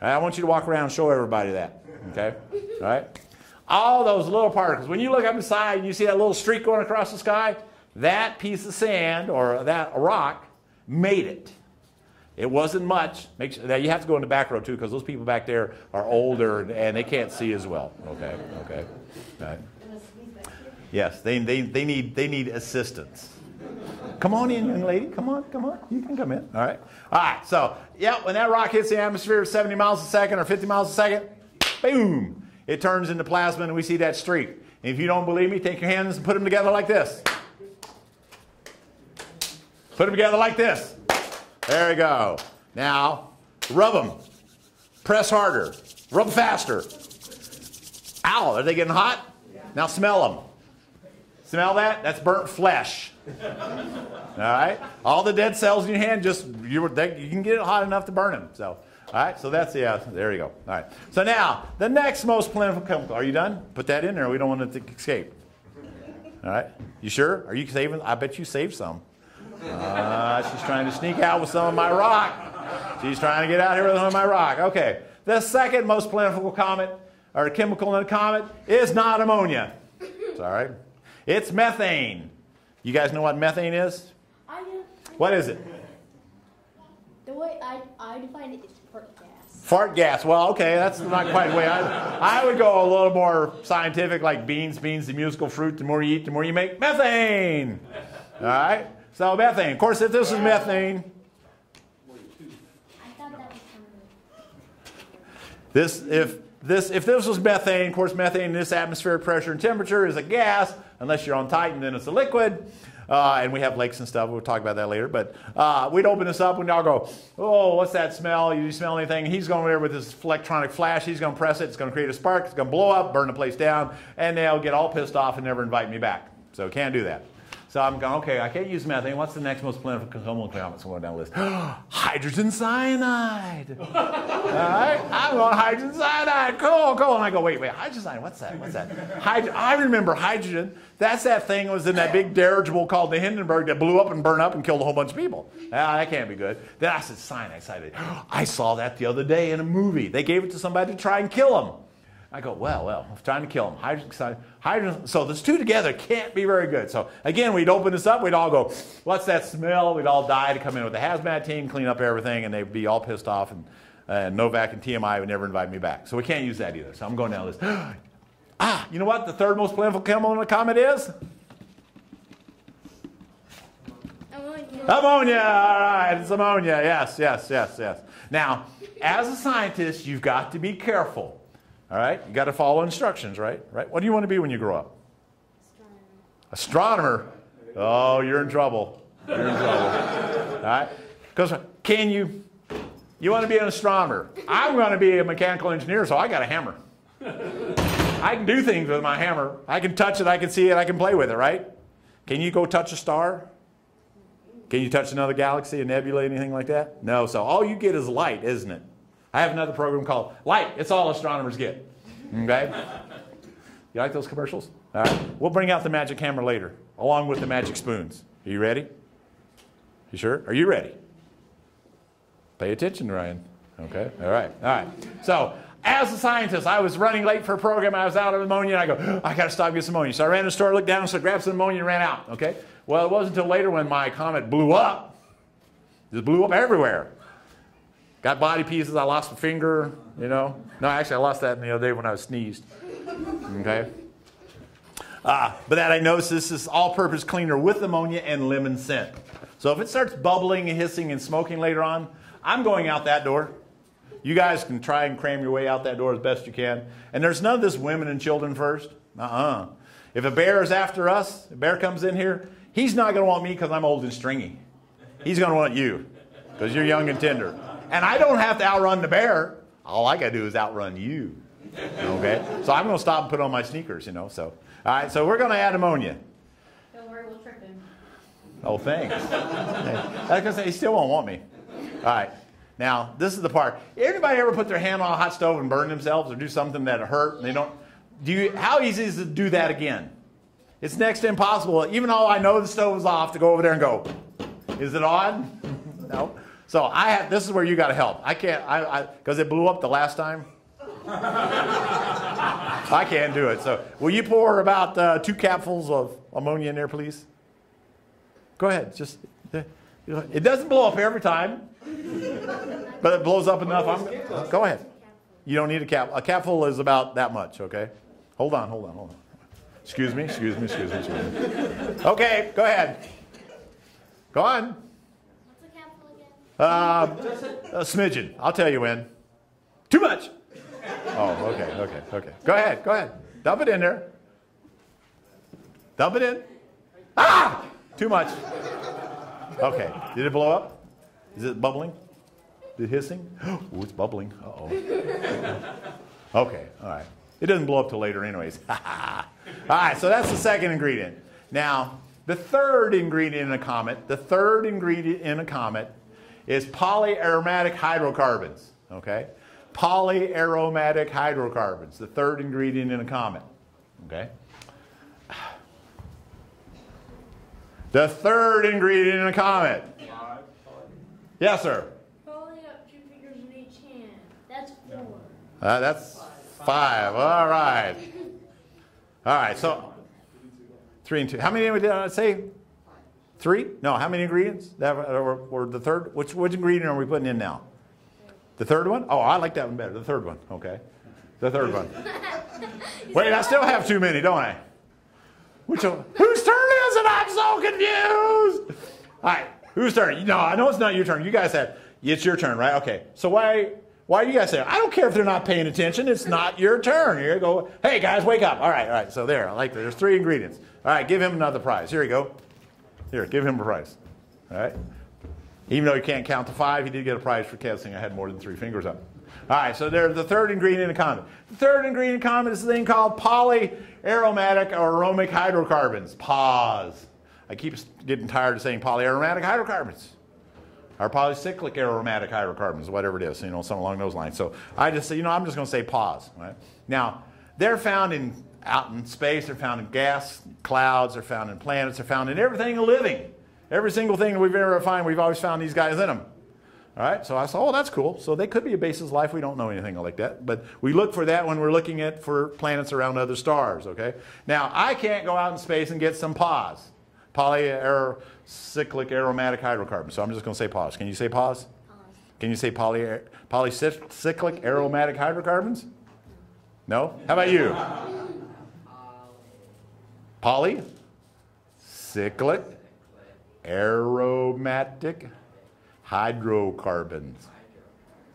I want you to walk around and show everybody that. Okay? All right? All those little particles. When you look up inside and you see that little streak going across the sky, that piece of sand or that rock made it. It wasn't much. Make sure, now you have to go in the back row too, because those people back there are older and, and they can't see as well. Okay, okay. Right. Yes, they, they, they, need, they need assistance. Come on in, young lady. Come on, come on. You can come in. All right. All right. So, yeah, when that rock hits the atmosphere at 70 miles a second or 50 miles a second, boom, it turns into plasma and we see that streak. And if you don't believe me, take your hands and put them together like this. Put them together like this. There we go. Now, rub them. Press harder. Rub faster. Ow, are they getting hot? Now smell them. Smell that? That's burnt flesh. *laughs* All right? All the dead cells in your hand, just you, they, you can get it hot enough to burn them. So, all right? So that's, yeah, there you go. All right. So now, the next most plentiful chemical. Are you done? Put that in there. We don't want it to escape. All right? You sure? Are you saving? I bet you saved some. Uh, she's trying to sneak out with some of my rock. She's trying to get out here with some of my rock. Okay. The second most plentiful comet, or chemical in a comet, is not ammonia. It's all right. It's methane. You guys know what methane is?
I do.
What is it?
The way I, I define it is fart gas.
Well, okay, that's not quite the way I. I would go a little more scientific, like beans. Beans, the musical fruit. The more you eat, the more you make methane. All right. So methane. Of course, if this is methane, This, if this, if this was methane, of course, methane in this atmospheric pressure and temperature is a gas. Unless you're on Titan, then it's a liquid. Uh, and we have lakes and stuff. We'll talk about that later. But uh, we'd open this up and y'all go, oh, what's that smell? You smell anything? He's going there with his electronic flash. He's going to press it. It's going to create a spark. It's going to blow up, burn the place down. And they'll get all pissed off and never invite me back. So can't do that. So I'm going, okay, I can't use methane. What's the next most plentiful chemical component? going down the list. *gasps* hydrogen cyanide. *laughs* All right, I'm hydrogen cyanide. Cool, cool. And I go, wait, wait, hydrogen cyanide. What's that? What's that? Hyd- I remember hydrogen. That's that thing that was in that big dirigible called the Hindenburg that blew up and burned up and killed a whole bunch of people. Ah, that can't be good. Then I said, cyanide, cyanide. *gasps* I saw that the other day in a movie. They gave it to somebody to try and kill him. I go, well, well, I'm trying to kill them. Hydrogen, hydrogen. So those two together can't be very good. So again, we'd open this up. We'd all go, what's that smell? We'd all die to come in with the hazmat team, clean up everything, and they'd be all pissed off. And, and NOVAC and TMI would never invite me back. So we can't use that either. So I'm going down the list. *gasps* ah, you know what? The third most plentiful chemical in the comet is
ammonia.
ammonia. All right, it's ammonia. Yes, yes, yes, yes. Now, as a scientist, you've got to be careful. All right, you got to follow instructions, right? Right. What do you want to be when you grow up? Astronomer. Astronomer. Oh, you're in trouble. You're in trouble. All right? Because can you? You want to be an astronomer? I'm going to be a mechanical engineer, so I got a hammer. I can do things with my hammer. I can touch it. I can see it. I can play with it. Right? Can you go touch a star? Can you touch another galaxy, a nebula, anything like that? No. So all you get is light, isn't it? I have another program called Light. It's all astronomers get. Okay? You like those commercials? All right. We'll bring out the magic hammer later. along with the magic spoons. Are you ready? You sure? Are you ready? Pay attention, Ryan. Okay. All right. All right. So, as a scientist, I was running late for a program. I was out of ammonia, and I go, I got to stop and get some ammonia. So I ran to the store, looked down, so I grabbed some ammonia and ran out. Okay. Well, it wasn't until later when my comet blew up. Just blew up everywhere. Got body pieces. I lost a finger. You know. No, actually, I lost that the other day when I was sneezed. Okay. Ah, but that I noticed this is all-purpose cleaner with ammonia and lemon scent. So if it starts bubbling and hissing and smoking later on, I'm going out that door. You guys can try and cram your way out that door as best you can. And there's none of this women and children first. Uh-uh. If a bear is after us, a bear comes in here, he's not going to want me because I'm old and stringy. He's going to want you because you're young and tender. And I don't have to outrun the bear. All I got to do is outrun you. Okay? So I'm going to stop and put on my sneakers, you know. So, all right, so we're going to add ammonia.
Don't worry, we'll trip him.
Oh, thanks. I was going to say, he still won't want me. All right. Now, this is the part. Anybody ever put their hand on a hot stove and burn themselves or do something that hurt and they don't? Do you, how easy is it to do that again? It's next to impossible. Even though I know the stove is off, to go over there and go, is it on? *laughs* no. So I have, this is where you got to help. I can't, I, because it blew up the last time. I can't do it. So will you pour about uh, two capfuls of ammonia in there, please? Go ahead. Just it doesn't blow up every time, but it blows up enough. I'm, go ahead. You don't need a cap. A capful is about that much. Okay. Hold on. Hold on. Hold on. Excuse me. Excuse me. Excuse me. Excuse me. Okay. Go ahead. Go on. Uh, a smidgen. I'll tell you when. Too much. Oh, okay, okay, okay. Go ahead, go ahead. Dump it in there. Dump it in. Ah! Too much. Okay. Did it blow up? Is it bubbling? Is it hissing? *gasps* Oh, it's bubbling. Uh oh. *laughs* Okay, all right. It doesn't blow up till later, anyways. *laughs* all right, so that's the second ingredient. Now, the third ingredient in a comet, the third ingredient in a comet is polyaromatic hydrocarbons. Okay? Polyaromatic hydrocarbons, the third ingredient in a comet. Okay? The third ingredient in a comet. Yes, sir.
Rolling up two fingers in each hand. That's four.
Uh, that's five. All right. All right. So three and two. How many did I say? Three? No. How many ingredients? That were, the third. Which which ingredient are we putting in now? The third one? Oh, I like that one better. The third one. Okay. The third one. *laughs* Wait, I still have too many, don't I? Which one? Whose turn is it? I'm so confused. All right. Whose turn? No, I know it's not your turn. You guys have. It's your turn, right? Okay. So why why are you guys there? I don't care if they're not paying attention. It's not your turn. Here you go. Hey guys, wake up. All right, all right. So there, I like that. There's three ingredients. All right, give him another prize. Here you go. Here, give him a prize. All right. Even though he can't count to five, he did get a prize for guessing I had more than three fingers up. All right, so there's the third ingredient in a. The third ingredient in a is a thing called polyaromatic aromatic hydrocarbons. PAHs. I keep getting tired of saying polyaromatic hydrocarbons. Or polycyclic aromatic hydrocarbons, whatever it is, you know, something along those lines. So I just say, you know, I'm just going to say pause. Right? Now, they're found in out in space, they're found in gas clouds, they're found in planets, they're found in everything living. Every single thing that we've ever found, we've always found these guys in them. All right, so I said, oh, that's cool. So they could be a basis of life. We don't know anything like that. But we look for that when we're looking at for planets around other stars, okay? Now, I can't go out in space and get some PAHs, polycyclic aromatic hydrocarbons. So I'm just going to say PAHs. Can you say PAHs?
Pause.
Can you say poly, polycyclic aromatic hydrocarbons? No? How about you? *laughs* Poly? Cyclic? Aromatic? Hydrocarbons.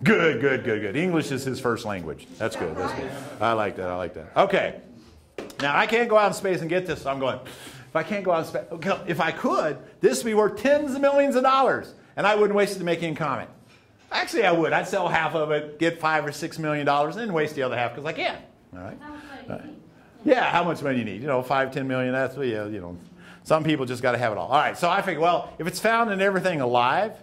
Good, good, good, good. English is his first language. That's good. That's good. I like that. I like that. Okay. Now I can't go out in space and get this. So I'm going. If I can't go out in space, if I could, this would be worth tens of millions of dollars, and I wouldn't waste it to make a comment. Actually, I would. I'd sell half of it, get five or six million dollars, and then waste the other half because I can. All right.
How much money do you need?
Yeah, how much money you need? You know, five, ten million. That's what you, you know. Some people just got to have it all. All right. So I figure, well, if it's found in everything alive,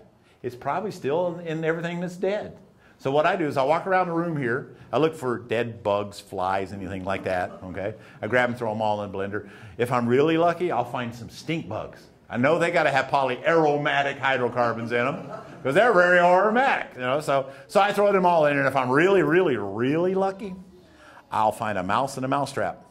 it's probably still in everything that's dead. So what I do is I walk around the room here. I look for dead bugs, flies, anything like that. Okay. I grab them, throw them all in the blender. If I'm really lucky, I'll find some stink bugs. I know they got to have polyaromatic hydrocarbons in them because they're very aromatic. You know. So so I throw them all in, and if I'm really, really, really lucky, I'll find a mouse and a mousetrap.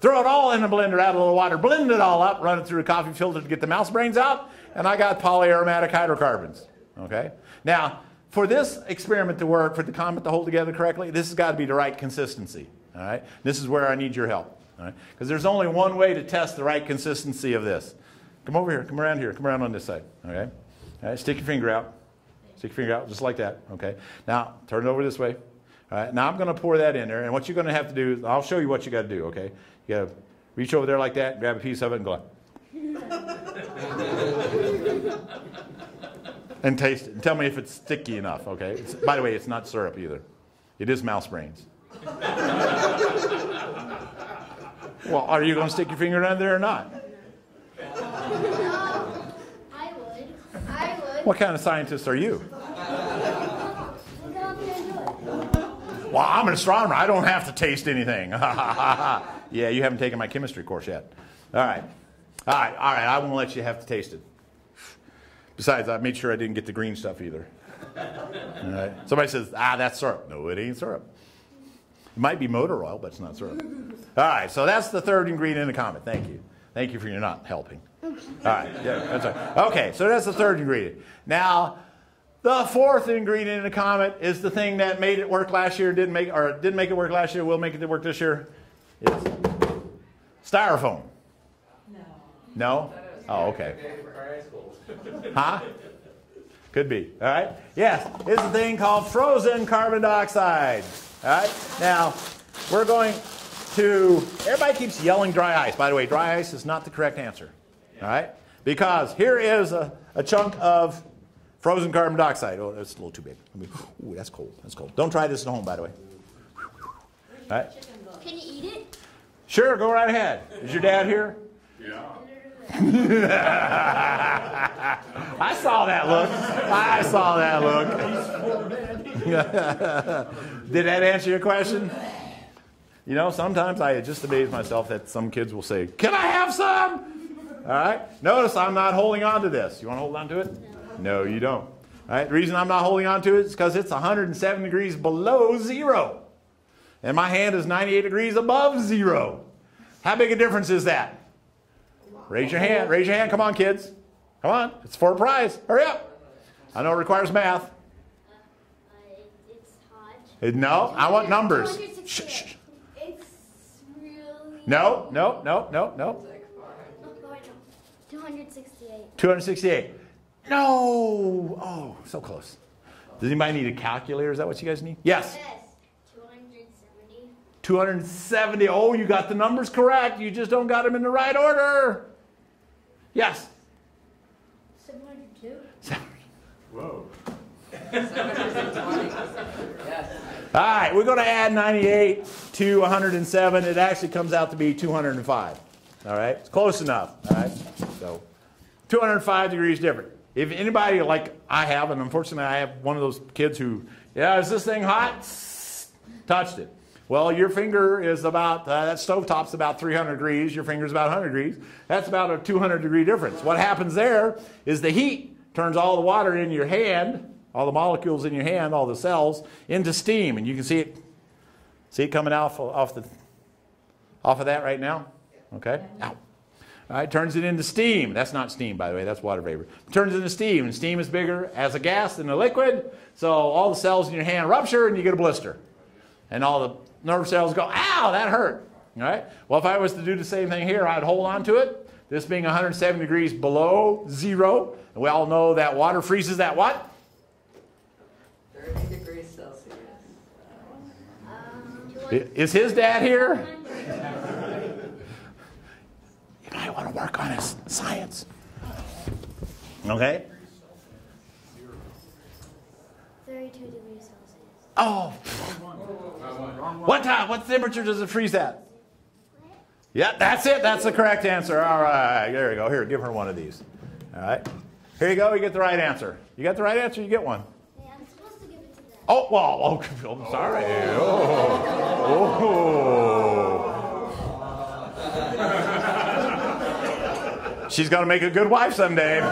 Throw it all in a blender, add a little water, blend it all up, run it through a coffee filter to get the mouse brains out, and I got polyaromatic hydrocarbons. Okay? Now, for this experiment to work, for the comet to hold together correctly, this has got to be the right consistency. All right? This is where I need your help. All right? Because there's only one way to test the right consistency of this. Come over here. Come around here. Come around on this side. Okay? All right? Stick your finger out. Stick your finger out just like that. Okay? Now, turn it over this way. All right, now I'm going to pour that in there, and what you're going to have to do is, I'll show you what you got to do, okay? You got to reach over there like that, grab a piece of it, and go *laughs* and taste it, and tell me if it's sticky enough, okay? It's, by the way, it's not syrup either. It is mouse brains. *laughs* well, are you going to stick your finger in there or not?
I would. I would.
What kind of scientist are you?
Look how I'm gonna do it.
Well, I'm an astronomer. I don't have to taste anything. *laughs* yeah, you haven't taken my chemistry course yet. All right. All right, all right. I won't let you have to taste it. Besides, I made sure I didn't get the green stuff either. All right. Somebody says, ah, that's syrup. No, it ain't syrup. It might be motor oil, but it's not syrup. All right, so that's the third ingredient in the comet. Thank you. Thank you for your not helping. All right, yeah, right. Okay, so that's the third ingredient. Now, the fourth ingredient in a comet is the thing that made it work last year, didn't make or didn't make it work last year, will make it work this year. It's styrofoam. No. No? Oh, okay. Huh? Could be. All right. Yes, it's a thing called frozen carbon dioxide. All right. Now, we're going to. Everybody keeps yelling dry ice. By the way, dry ice is not the correct answer. All right. Because here is a, a chunk of frozen carbon dioxide. Oh, that's a little too big. I mean, ooh, that's cold. That's cold. Don't try this at home, by the way. All right.
Can you eat it?
Sure, go right ahead. Is your dad here? Yeah. *laughs* I saw that look. I saw that look. *laughs* Did that answer your question? You know, sometimes I just amaze myself that some kids will say, Can I have some? All right. Notice I'm not holding on to this. You want to hold on to it? No, you don't. All right. The reason I'm not holding on to it is because it's 107 degrees below zero. And my hand is 98 degrees above zero. How big a difference is that? Raise your hand. Raise your hand. Come on, kids. Come on. It's for a prize. Hurry up. I know it requires math.
Uh, it's hot.
No, I want numbers. Shh, shh, shh.
It's really.
No, no, no, no, no.
Go ahead, no. 268.
268. No. Oh, so close. Does anybody need a calculator? Is that what you guys need? Yes.
Yes. 270.
270. Oh, you got the numbers correct. You just don't got them in the right order. Yes.
702.
Whoa. *laughs*
All right, we're going to add 98 to 107. It actually comes out to be 205. All right, it's close enough. All right, so 205 degrees different. If anybody like I have, and unfortunately I have one of those kids who, yeah, is this thing hot? Touched it. Well, your finger is about, uh, that stove top's about 300 degrees, your finger's about 100 degrees. That's about a 200 degree difference. What happens there is the heat turns all the water in your hand, all the molecules in your hand, all the cells, into steam. And you can see it, see it coming off, off, the, off of that right now? Okay? Ow. All right, turns it into steam. That's not steam, by the way, that's water vapor. Turns into steam, and steam is bigger as a gas than a liquid, so all the cells in your hand rupture and you get a blister. And all the nerve cells go, ow, that hurt. All right? Well, if I was to do the same thing here, I'd hold on to it. This being 107 degrees below zero, and we all know that water freezes at what?
30 degrees Celsius.
Um,
Is his dad here? You might want to work on his science. Okay?
32 degrees Celsius.
Oh. What time? What temperature does it freeze at? Yeah, that's it. That's the correct answer. All right. There you go. Here, give her one of these. All right. Here you go. You get the right answer. You got the right answer, you get one.
Yeah, I'm supposed to give it to them.
Oh, well, oh, *laughs* I'm sorry. Oh, oh. She's going to make a good wife someday. all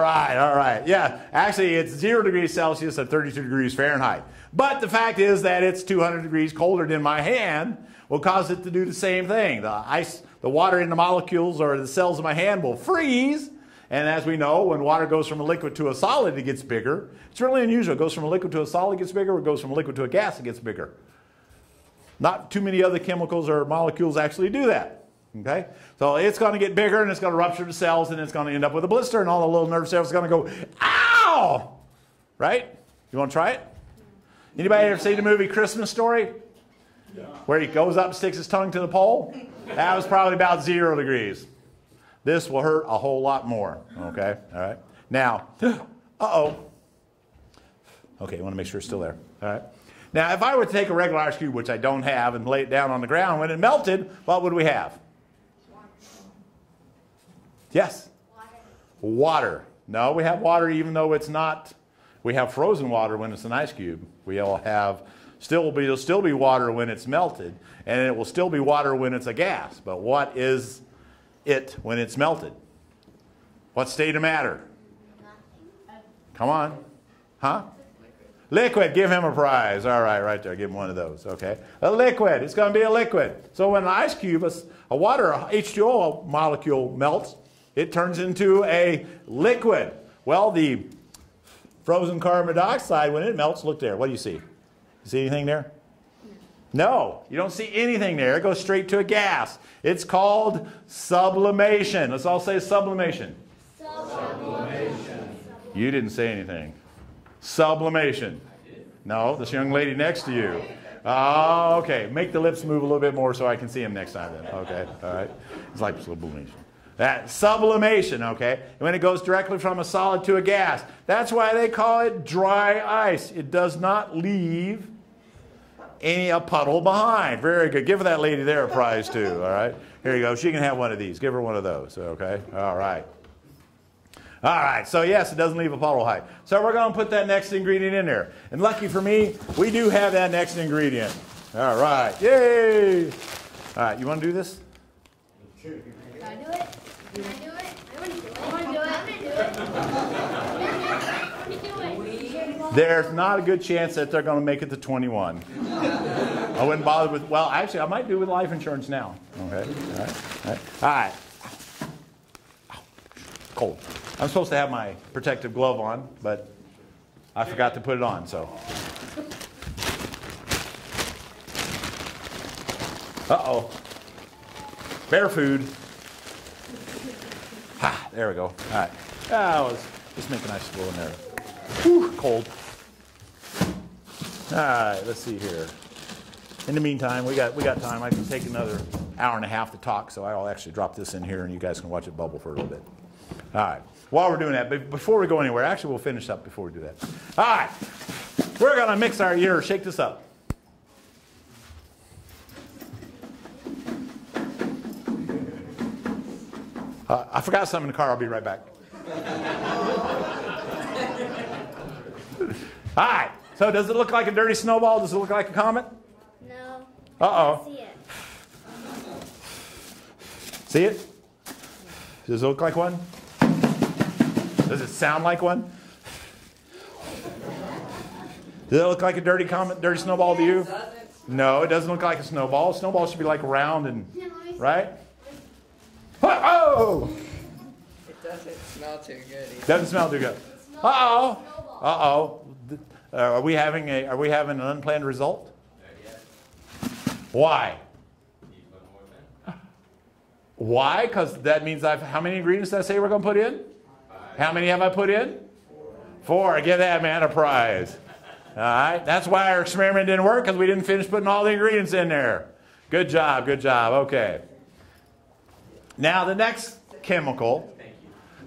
right, all right. Yeah, actually, it's zero degrees Celsius at 32 degrees Fahrenheit. But the fact is that it's 200 degrees colder than my hand will cause it to do the same thing. The ice, the water in the molecules or the cells of my hand will freeze. And as we know, when water goes from a liquid to a solid, it gets bigger. It's really unusual. It goes from a liquid to a solid, it gets bigger, it goes from a liquid to a gas, it gets bigger. Not too many other chemicals or molecules actually do that. Okay? So it's going to get bigger and it's going to rupture the cells and it's going to end up with a blister and all the little nerve cells are going to go, ow! Right? You want to try it? Anybody ever see the movie Christmas Story? Yeah. Where he goes up and sticks his tongue to the pole? That was probably about zero degrees. This will hurt a whole lot more. Okay? All right? Now, *gasps* uh oh. Okay, I want to make sure it's still there. All right? Now, if I were to take a regular ice cube, which I don't have, and lay it down on the ground, when it melted, what would we have? Yes? Water. water. No, we have water even though it's not. We have frozen water when it's an ice cube. We all have still be it'll still be water when it's melted, and it will still be water when it's a gas. But what is it when it's melted? What state of matter? Come on. Huh? Liquid, give him a prize. All right, right there. Give him one of those. Okay. A liquid. It's going to be a liquid. So when an ice cube, a, a water, a H2O molecule melts, it turns into a liquid. Well, the frozen carbon dioxide, when it melts, look there. What do you see? You see anything there? No, you don't see anything there. It goes straight to a gas. It's called sublimation. Let's all say sublimation. Sublimation. You didn't say anything. Sublimation. No, this young lady next to you. Oh, okay. Make the lips move a little bit more so I can see him next time then. Okay, all right. It's like sublimation. That sublimation, okay? When it goes directly from a solid to a gas. That's why they call it dry ice. It does not leave any a puddle behind. Very good. Give that lady there a prize too, all right? Here you go. She can have one of these. Give her one of those, okay? All right. All right, so yes, it doesn't leave a puddle height. So we're going to put that next ingredient in there. And lucky for me, we do have that next ingredient. All right, yay! All right, you want to do this?
Can I do it? I want to do it. I want to do it. I want to do it.
There's not a good chance that they're going to make it to 21. I wouldn't bother with, well, actually, I might do with life insurance now. Okay, all right, all right. All right. Oh, cold. I'm supposed to have my protective glove on, but I forgot to put it on, so. Uh-oh. Bear food. Ah, there we go. All right. Ah, let's just make a nice blow in there. Whew, cold. All right, let's see here. In the meantime, we got we got time. I can take another hour and a half to talk, so I'll actually drop this in here, and you guys can watch it bubble for a little bit. All right. While we're doing that, but before we go anywhere, actually, we'll finish up before we do that. All right. We're gonna mix our ear. Shake this up. Uh, I forgot something in the car. I'll be right back. All right. So does it look like a dirty snowball? Does it look like a comet?
No.
Uh-oh.
See it.
See it? Does it look like one? Does it sound like one? Does it look like a dirty comet, dirty snowball to you? No, it doesn't look like a snowball. A snowball should be like round and right. Oh!
It doesn't smell too good either.
Doesn't smell too good. Uh oh. Uh oh. Are we having a? Are we having an unplanned result? Why? Why? Because that means I've. How many ingredients did I say we're going to put in? How many have I put in? Four. Give that man a prize. *laughs* All right. That's why our experiment didn't work because we didn't finish putting all the ingredients in there. Good job. Good job. Okay. Now the next chemical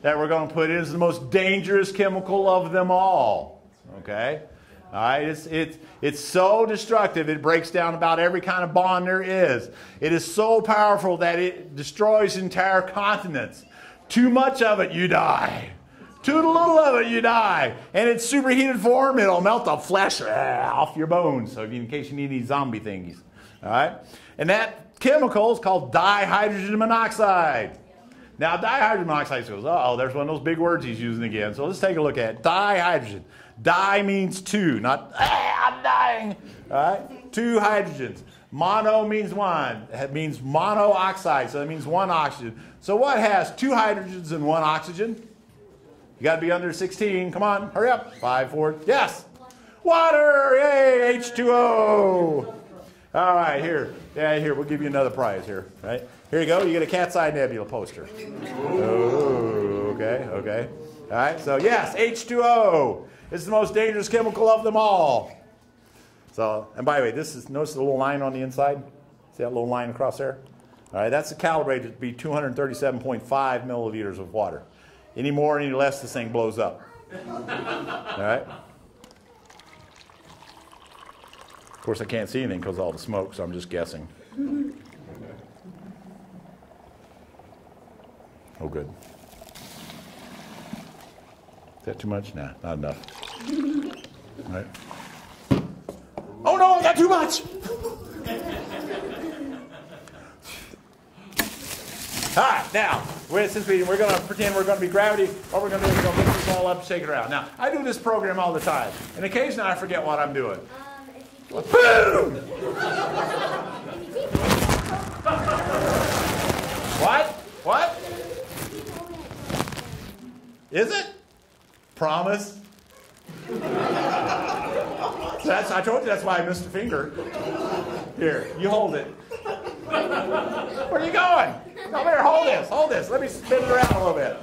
that we're going to put in is the most dangerous chemical of them all. Okay? All right, it's, it's, it's so destructive, it breaks down about every kind of bond there is. It is so powerful that it destroys entire continents. Too much of it, you die. Too little of it, you die. And its superheated form, it'll melt the flesh off your bones. So, in case you need any zombie thingies. All right? And that chemical is called dihydrogen monoxide. Now, dihydrogen monoxide goes, oh, there's one of those big words he's using again. So, let's take a look at it. Dihydrogen. Di means two, not, ah, I'm dying. All right? Two hydrogens. Mono means one. It means monooxide, so that means one oxygen. So, what has two hydrogens and one oxygen? You got to be under 16. Come on, hurry up. Five, four, yes. Water, yay, H2O. All right, here. Yeah, here, we'll give you another prize here, right? Here you go. You get a Cat's Eye Nebula poster. Okay, okay. All right, so yes, H2O. is the most dangerous chemical of them all. So, and by the way, this is, notice the little line on the inside? See that little line across there? All right, that's calibrated to be 237.5 milliliters of water. Any more, any less, this thing blows up. All right? Of course, I can't see anything because of all the smoke, so I'm just guessing. Oh, good. Is that too much? Nah, not enough. Right. Oh no, I got too much! *laughs* All right, now, we're, since we, we're going to pretend we're going to be gravity, what we're going to do is to mix this all up, shake it around. Now, I do this program all the time, and occasionally I forget what I'm doing. Boom! What? What? Is it? Promise? That's, I told you that's why I missed a finger. Here, you hold it. Where are you going? Come here, hold this, hold this. Let me spin it around a little bit.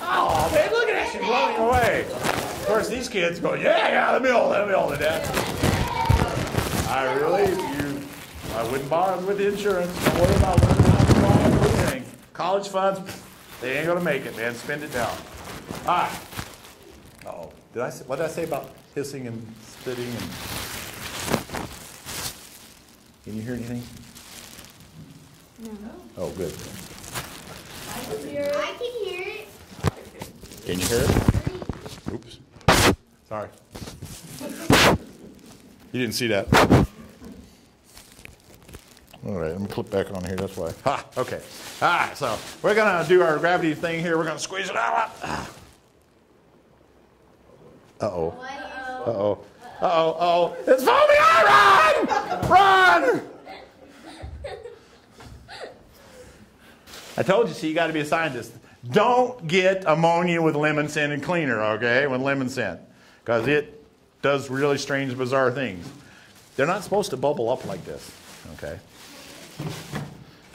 Oh, man, look at that. She's blowing away. Of course, these kids go, yeah, yeah, let me hold it, let me hold it, Dad. I really, you, I wouldn't bother with the insurance. Don't worry about whether or not you anything. College funds, they ain't gonna make it, man. Spend it down. All right. Oh, did I say, what did I say about hissing and spitting and? Can you hear anything? No. Oh, good.
I can hear it.
I can hear it. Can you hear it? Oops. Sorry. You didn't see that. All right, let me clip back on here. That's why. Ha. Okay. All right. So we're gonna do our gravity thing here. We're gonna squeeze it out. Uh oh. Uh oh. Uh oh. Uh oh. It's foaming! Ah, Run! Run! I told you, see, you got to be a scientist. Don't get ammonia with lemon scent and cleaner, okay, with lemon scent, because it does really strange, bizarre things. They're not supposed to bubble up like this, okay?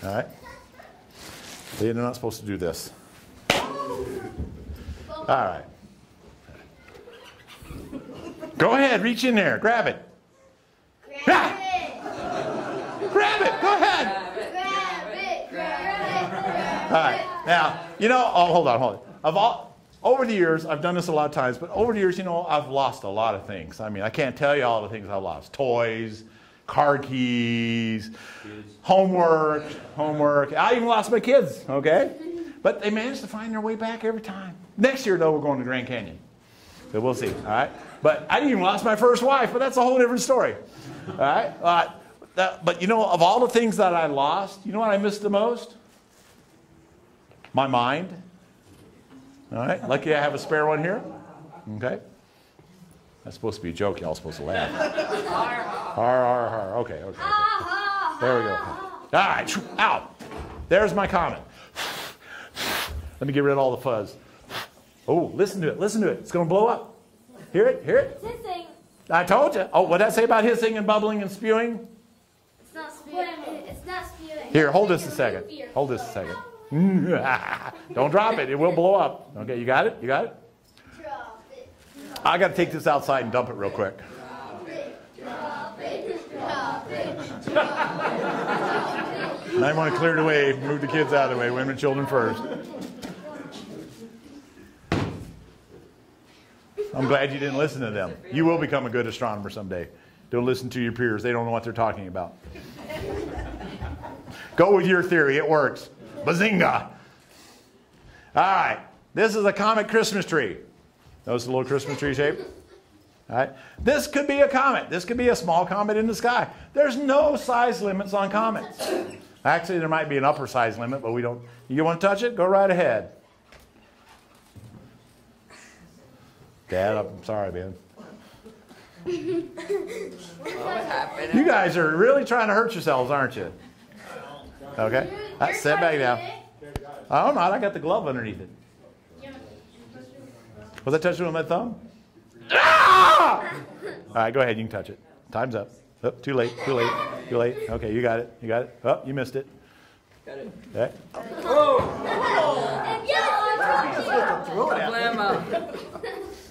All right? They're not supposed to do this. All right. Go ahead, reach in there, grab it.
Grab it.
Grab it, go ahead.
Grab it. Grab it. Grab
All right. Now, you know, oh, hold on, hold on. Of all, over the years, I've done this a lot of times, but over the years, you know, I've lost a lot of things. I mean, I can't tell you all the things I've lost. Toys, car keys, homework, homework. I even lost my kids, okay? But they managed to find their way back every time. Next year, though, we're going to Grand Canyon. So we'll see, all right? But I even lost my first wife, but that's a whole different story, all right? Uh, that, but you know, of all the things that I lost, you know what I missed the most? My mind. All right, lucky I have a spare one here. Okay. That's supposed to be a joke. Y'all supposed to laugh. Har, har, har. Okay, okay. okay. There we go. All right, out. There's my comment. Let me get rid of all the fuzz. Oh, listen to it. Listen to it. It's going to blow up. Hear it? Hear it?
This thing.
I told you. Oh, what did I say about hissing and bubbling and spewing?
It's not spewing. It's not spewing.
Here, hold this a second. Hold this a second. Mm. *laughs* Don't drop it. It will blow up. Okay, you got it? You got it? I got to take this outside and dump it real quick. I want to clear it away, move the kids out of the way, women and children first. I'm glad you didn't listen to them. You will become a good astronomer someday. Don't listen to your peers, they don't know what they're talking about. Go with your theory, it works. Bazinga! All right, This is a comet Christmas tree. Notice the little Christmas tree shape? All right. This could be a comet. This could be a small comet in the sky. There's no size limits on comets. Actually, there might be an upper size limit, but we don't. You want to touch it? Go right ahead. Dad, I'm sorry, man.
What happened?
You guys are really trying to hurt yourselves, aren't you? Okay. Uh,
You're
sit back
touching
down. Oh, I'm not. I got the glove underneath it. Was I touching it with my thumb? Ah! All right, go ahead. You can touch it. Time's up. Oh, too late. Too late. Too late. Okay, you got it. You got it. Oh, you missed it.
Got it.
Okay.
And yeah,
Blammo.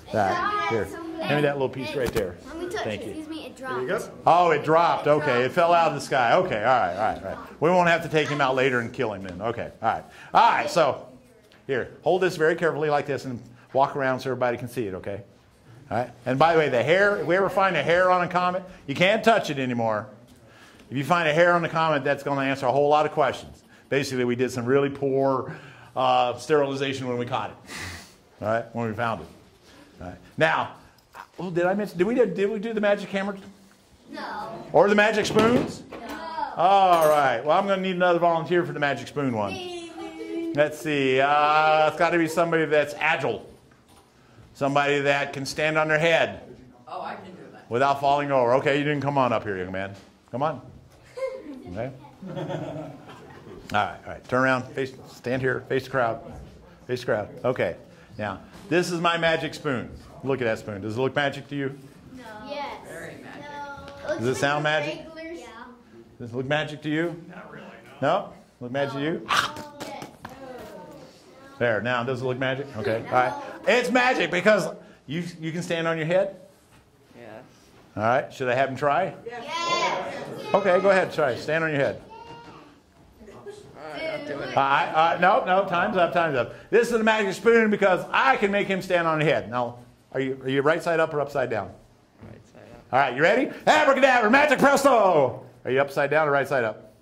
All right. Here. Hand me that little piece right there.
Let me touch
Thank
it.
you.
Excuse me, it dropped.
Oh, it dropped. Okay, it fell out of the sky. Okay, all right, all right, all right. We won't have to take him out later and kill him then. Okay, all right. All right, so here, hold this very carefully like this and walk around so everybody can see it, okay? All right. And by the way, the hair, if we ever find a hair on a comet, you can't touch it anymore. If you find a hair on the comet, that's going to answer a whole lot of questions. Basically, we did some really poor uh, sterilization when we caught it. All right, when we found it. All right. Now, oh, did I mention? Did we do, did we do the magic hammer
No.
or the magic spoons?
No.
All right. Well, I'm going to need another volunteer for the magic spoon one. Let's see. Uh, it's got to be somebody that's agile, somebody that can stand on their head
Oh, I can do that.
without falling over. Okay, you didn't come on up here, young man. Come on. Okay. *laughs* All right, all right. Turn around. Face, stand here. Face the crowd. Face the crowd. Okay. Now, this is my magic spoon. Look at that spoon. Does it look magic to you?
No. Yes.
Very magic.
No.
Does it sound magic?
Regular- Yeah.
Does it look magic to you? Not really. No. Look magic to you?
Oh, yes.
There. Now, does it look magic? Okay. All right. It's magic because you you can stand on your head.
Yes.
All right. Should I have him try?
Yes.
Okay. Go ahead. Try. Stand on your head.
Alright, do it.
Uh, uh, no, no, time's up, time's up. This is the magic spoon because I can make him stand on his head. Now, are you, are you right side up or upside down?
Right side up.
All right, you ready? Abracadabra, magic presto! Are you upside down or right side up?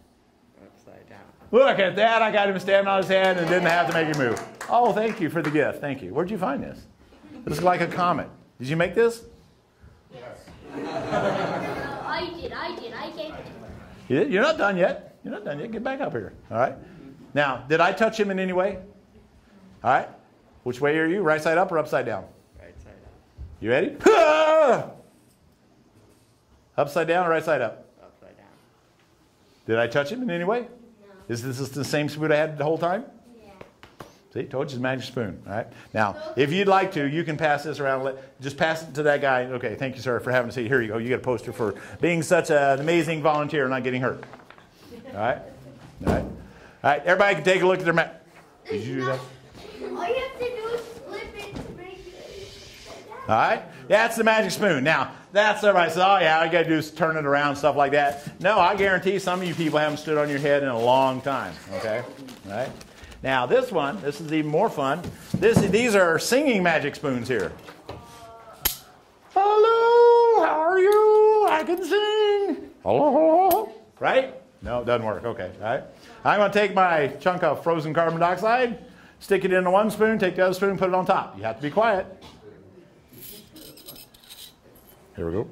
Upside down.
Look at that, I got him standing on his head and didn't have to make him move. Oh, thank you for the gift, thank you. Where'd you find this? This is like a comet. Did you make this? Yes. *laughs*
I did. I did. I gave it.
You did? You're not done yet. You're not done yet. Get back up here. All right. Now, did I touch him in any way? All right. Which way are you? Right side up or upside down?
Right side up.
You ready? Ah! *laughs* Upside down or right side up?
Upside down.
Did I touch him in any way?
No.
Is this the same spoon I had the whole time?
Yeah.
See, told you it's a magic spoon. All right. Now, if you'd like to, you can pass this around. Let, just pass it to that guy. Okay. Thank you, sir, for having a seat. Here you go. You get a poster for being such an amazing volunteer and not getting hurt. *laughs* All right. All right. All right. Everybody can take a look at their map. Did you do that? *laughs*
All you have to do is flip it to make it.
All right? That's the magic spoon. Now, that's everybody says, oh, yeah, all you got to do is turn it around, stuff like that. No, I guarantee some of you people haven't stood on your head in a long time. Okay? All right? Now, this one, this is even more fun. This, these are singing magic spoons here. Hello, how are you? I can sing. Hello. Right? No, it doesn't work. Okay, all right. I'm going to take my chunk of frozen carbon dioxide, stick it into one spoon, take the other spoon, put it on top. You have to be quiet. Here we go.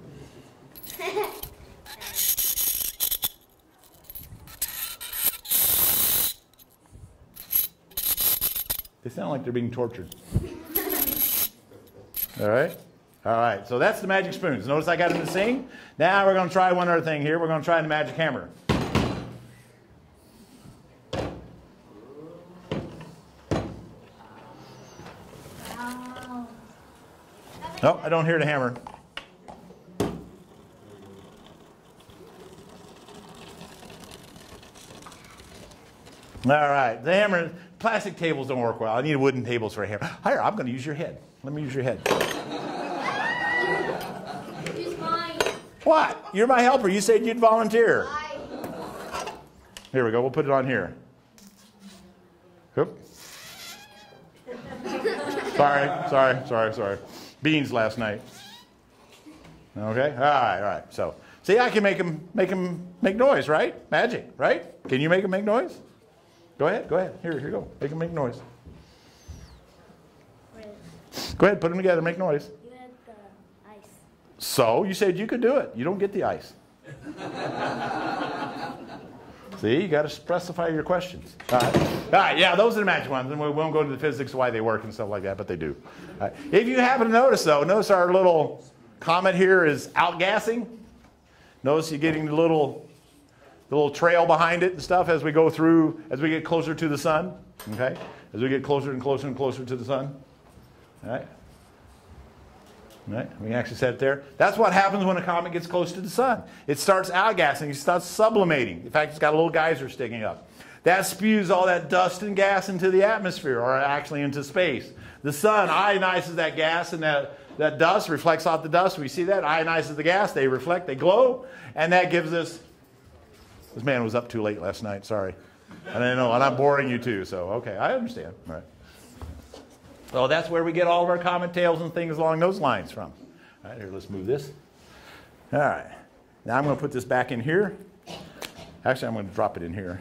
They sound like they're being tortured. All right? All right, so that's the magic spoons. Notice I got them to sing. Now we're going to try one other thing here. We're going to try the magic hammer. No, I don't hear the hammer. All right, the hammer, plastic tables don't work well. I need wooden tables for a hammer. Here, I'm going to use your head. Let me use your head.
Use mine.
What? You're my helper. You said you'd volunteer.
I.
Here we go. We'll put it on here. Oop. sorry, sorry, sorry, sorry. Beans last night. Okay. All right, all right. So, see, I can make them make them make noise, right? Magic, right? Can you make them make noise? Go ahead. Go ahead. Here, here you go. Make them make noise. Go ahead, put them together, make noise.
You had the ice.
So you said you could do it. You don't get the ice. *laughs* See, you got to specify your questions. All right. All right, yeah, those are the magic ones, and we won't go into the physics why they work and stuff like that, but they do. Right. If you happen to notice, though, notice our little comet here is outgassing. Notice you're getting the little, the little trail behind it and stuff as we go through, as we get closer to the sun. Okay, as we get closer and closer and closer to the sun. All right. Right? We actually said it there. That's what happens when a comet gets close to the sun. It starts outgassing, it starts sublimating. In fact, it's got a little geyser sticking up. That spews all that dust and gas into the atmosphere, or actually into space. The sun ionizes that gas, and that, that dust reflects off the dust. We see that, ionizes the gas, they reflect, they glow, and that gives us. This man was up too late last night, sorry. And I know, and I'm boring you too, so okay, I understand. All right. So that's where we get all of our common tails and things along those lines from. All right, here, let's move this. All right. Now I'm going to put this back in here. Actually, I'm going to drop it in here.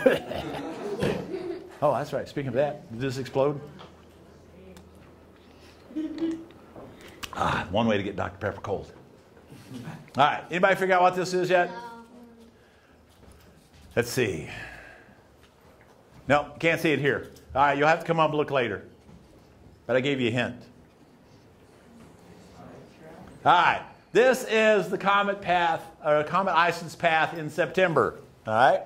*sighs* *laughs* Oh, that's right. Speaking of that, did this explode? Ah, one way to get Dr. Pepper cold. All right. Anybody figure out what this is yet? Let's see. No, can't see it here. All right, you'll have to come up and look later. But I gave you a hint. All right, this is the comet path, or comet Ison's path in September. All right,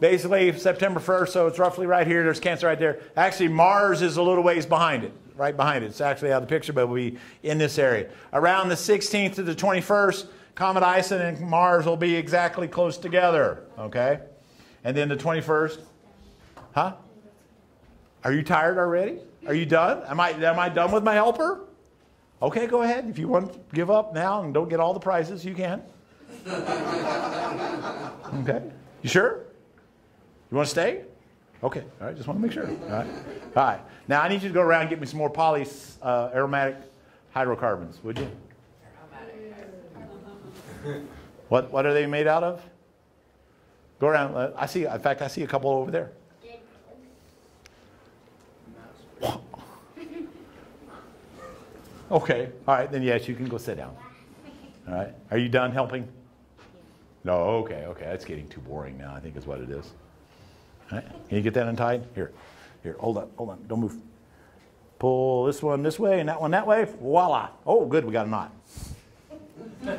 basically September 1st, so it's roughly right here. There's Cancer right there. Actually, Mars is a little ways behind it, right behind it. It's actually out of the picture, but will be in this area. Around the 16th to the 21st, Comet Ison and Mars will be exactly close together. Okay, and then the 21st, huh? Are you tired already? Are you done? Am I am I done with my helper? Okay, go ahead. If you want to give up now and don't get all the prizes, you can. *laughs* Okay. You sure? You want to stay? Okay. All right. Just want to make sure. All right. All right. Now I need you to go around and get me some more poly uh, aromatic hydrocarbons, would you? What What are they made out of? Go around. uh, I see. In fact, I see a couple over there. *laughs* Okay. All right. Then yes, you can go sit down. All right. Are you done helping? No. Okay. Okay. That's getting too boring now. I think is what it is. Right. Can you get that untied? Here. Here. Hold on. Hold on. Don't move. Pull this one this way and that one that way. Voila. Oh, good. We got a knot. All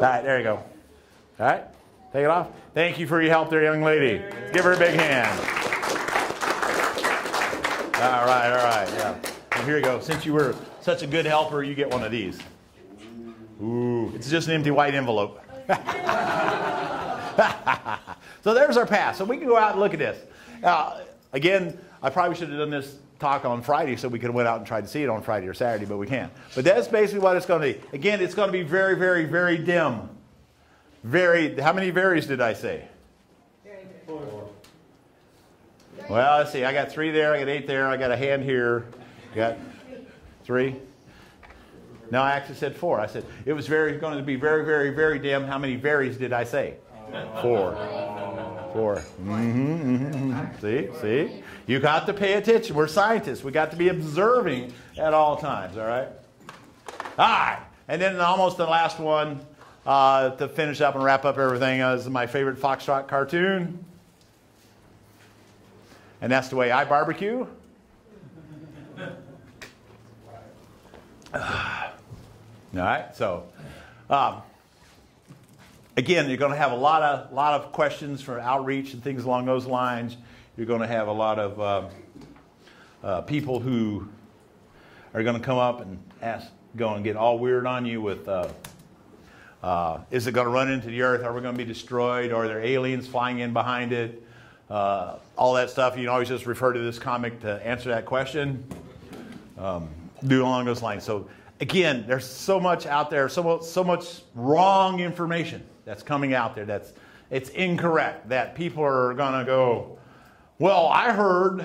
right. There you go. All right. Take it off. Thank you for your help there, young lady. Give her a big hand. All right. All right. Yeah. And here you go. Since you were such a good helper, you get one of these. Ooh, it's just an empty white envelope. *laughs* *laughs* so there's our path. So we can go out and look at this. Uh, again, I probably should have done this talk on Friday so we could have went out and tried to see it on Friday or Saturday, but we can't. But that's basically what it's going to be. Again, it's going to be very, very, very dim. Very. How many varies did I say? Four. Well, let's see. I got three there. I got eight there. I got a hand here. Got three. No, I actually said four. I said it was very going to be very, very, very dim. How many varies did I say? Four. Four. Mm-hmm, mm-hmm. See, see. You got to pay attention. We're scientists. We got to be observing at all times. All right. All right. And then almost the last one uh, to finish up and wrap up everything is my favorite Foxtrot cartoon. And that's the way I barbecue. *sighs* All right, so um, again, you're going to have a lot of lot of questions for outreach and things along those lines. You're going to have a lot of uh, uh, people who are going to come up and ask, go and get all weird on you with, uh, uh is it going to run into the earth? Are we going to be destroyed? Are there aliens flying in behind it? Uh, all that stuff. You can always just refer to this comic to answer that question. Um, do along those lines. So again, there's so much out there, so, so much wrong information that's coming out there that's it's incorrect that people are going to go, well, I heard,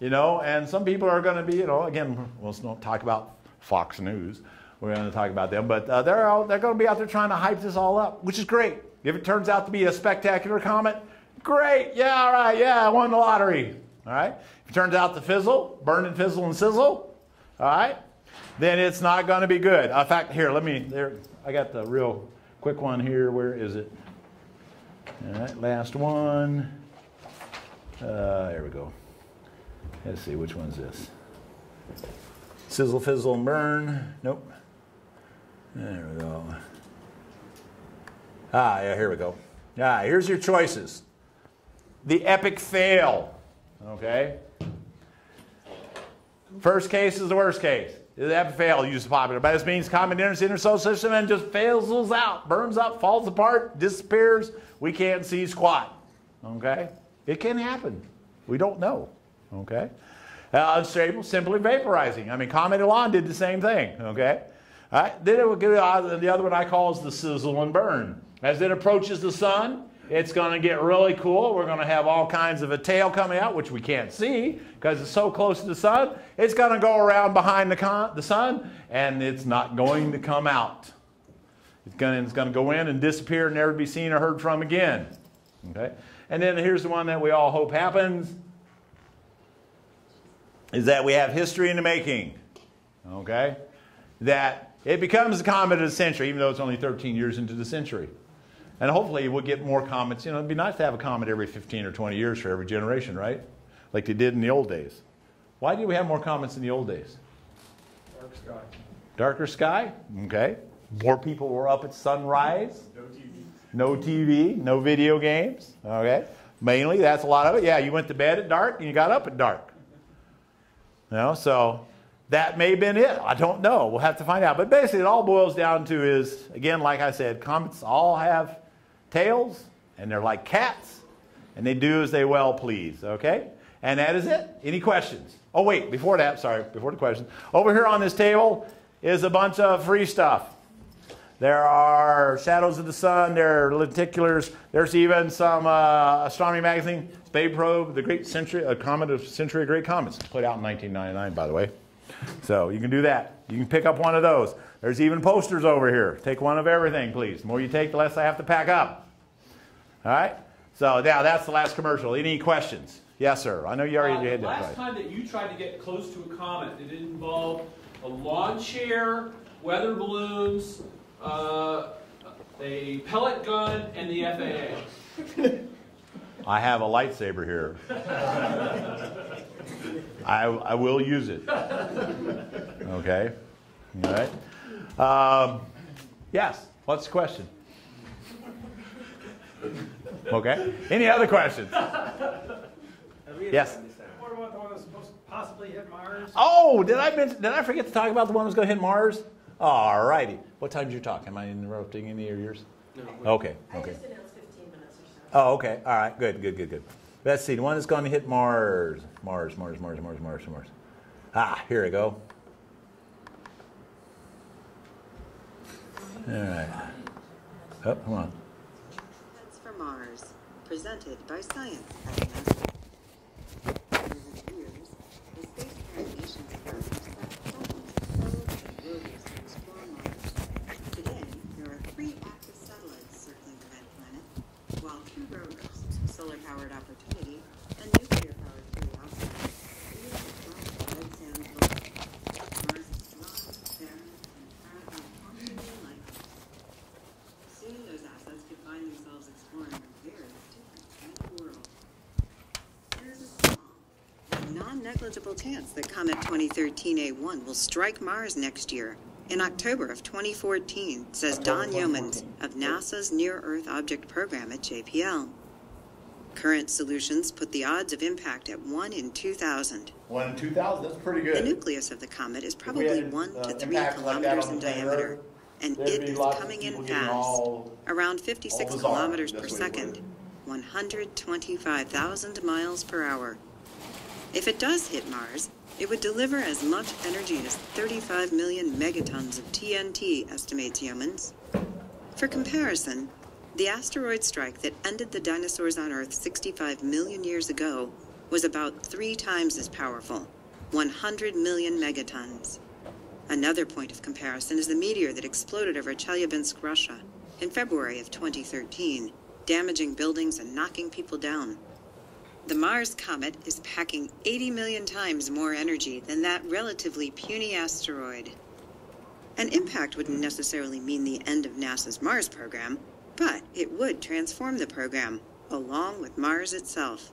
you know, and some people are going to be, you know, again, let's not talk about Fox News, we're going to talk about them. But uh, they're all, they're going to be out there trying to hype this all up, which is great. If it turns out to be a spectacular comet, great. Yeah, all right. Yeah, I won the lottery. All right. If it turns out to fizzle, burn and fizzle and sizzle, all right, then it's not going to be good. In fact, here, let me. There, I got the real quick one here. Where is it? All right, last one. Uh, there we go. Let's see, which one's this? Sizzle, fizzle, and burn. Nope. There we go. Ah, yeah, here we go. Ah, here's your choices. The epic fail. Okay? First case is the worst case. Epic fail uses popular. But this means enters the inner solar system and just fizzles out, burns up, falls apart, disappears. We can't see squat. Okay? It can happen. We don't know. Okay? Uh, unstable, simply vaporizing. I mean, Comet Elenin did the same thing. Okay? All right? Then it would get, uh, the other one I call is the sizzle and burn. As it approaches the sun, it's going to get really cool. We're going to have all kinds of a tail coming out, which we can't see because it's so close to the sun. It's going to go around behind the, the sun, and it's not going to come out. It's going, to, it's going to go in and disappear and never be seen or heard from again. Okay? And then here's the one that we all hope happens is that we have history in the making. Okay? That it becomes the comet of the century, even though it's only 13 years into the century. And hopefully we'll get more comets. You know, it'd be nice to have a comet every 15 or 20 years for every generation, right? Like they did in the old days. Why did we have more comets in the old days?
Dark sky.
Darker sky? Okay. More people were up at sunrise.
No TV.
No TV, no video games. Okay. Mainly, that's a lot of it. Yeah, you went to bed at dark and you got up at dark. You know, so that may have been it. I don't know. We'll have to find out. But basically, it all boils down to is, again, like I said, comets all have tails, and they're like cats, and they do as they well please. Okay? And that is it. Any questions? Oh, wait, before that, sorry, before the question. Over here on this table is a bunch of free stuff. There are Shadows of the Sun, there are lenticulars, there's even some uh, astronomy magazine, Spade Probe, the Great Century, a comet of Century of Great Comets, put out in 1999, by the way. So you can do that. You can pick up one of those. There's even posters over here. Take one of everything, please. The more you take, the less I have to pack up. All right? So now that's the last commercial. Any questions? Yes, sir. I know you already
Uh,
had that
Last
right.
time that you tried to get close to a comet, it involved a lawn chair, weather balloons, uh, a pellet gun, and the FAA. *laughs*
I have a lightsaber here. *laughs* I, I will use it. *laughs* Okay? All right? Um, yes. What's the question? Okay. Any other questions? Yes.
What about the one that's supposed to possibly hit Mars?
Oh, did I mention, did I forget to talk about the one that's going to hit Mars? All righty. What time did you talk? Am I interrupting any of yours? No. Okay. Okay.
announced 15 minutes or so.
Oh, okay. All right. Good, good, good, good. Let's see. The one that's going to hit Mars. Mars, Mars, Mars, Mars, Mars, Mars. Ah, here we go. All right. Oh, come on.
Presented by Science. Over the years, the space doubled the rovers to explore Mars. Today, there are three active satellites circling the red planet, while two rovers, solar-powered Opportunity and nuclear-powered Curiosity, lead across the red sand world. Mars is dry, barren, and proud of hauntingly lifeless. Soon those assets could find themselves exploring a very different kind of world. There's a small, but non-negligible chance that Comet 2013A1 will strike Mars next year, in October of 2014, says Don Yeomans of NASA's Near-Earth Object Program at JPL. Current solutions put the odds of impact at 1 in 2,000.
One in 2000. That's pretty
The nucleus of the comet is probably
had,
1
uh,
to 3
impacts like
kilometers in diameter,
Earth,
and it
be
is coming in fast,
all-
around 56 kilometers per
That's the way to put
second, 125,000 miles per hour. If it does hit Mars, it would deliver as much energy as 35 million megatons of TNT, estimates Yeomans. For comparison, the asteroid strike that ended the dinosaurs on Earth 65 million years ago was about three times as powerful 100 million megatons. Another point of comparison is the meteor that exploded over Chelyabinsk, Russia, in February of 2013, damaging buildings and knocking people down. The Mars comet is packing 80 million times more energy than that relatively puny asteroid. An impact wouldn't necessarily mean the end of NASA's Mars program, but it would transform the program, along with Mars itself.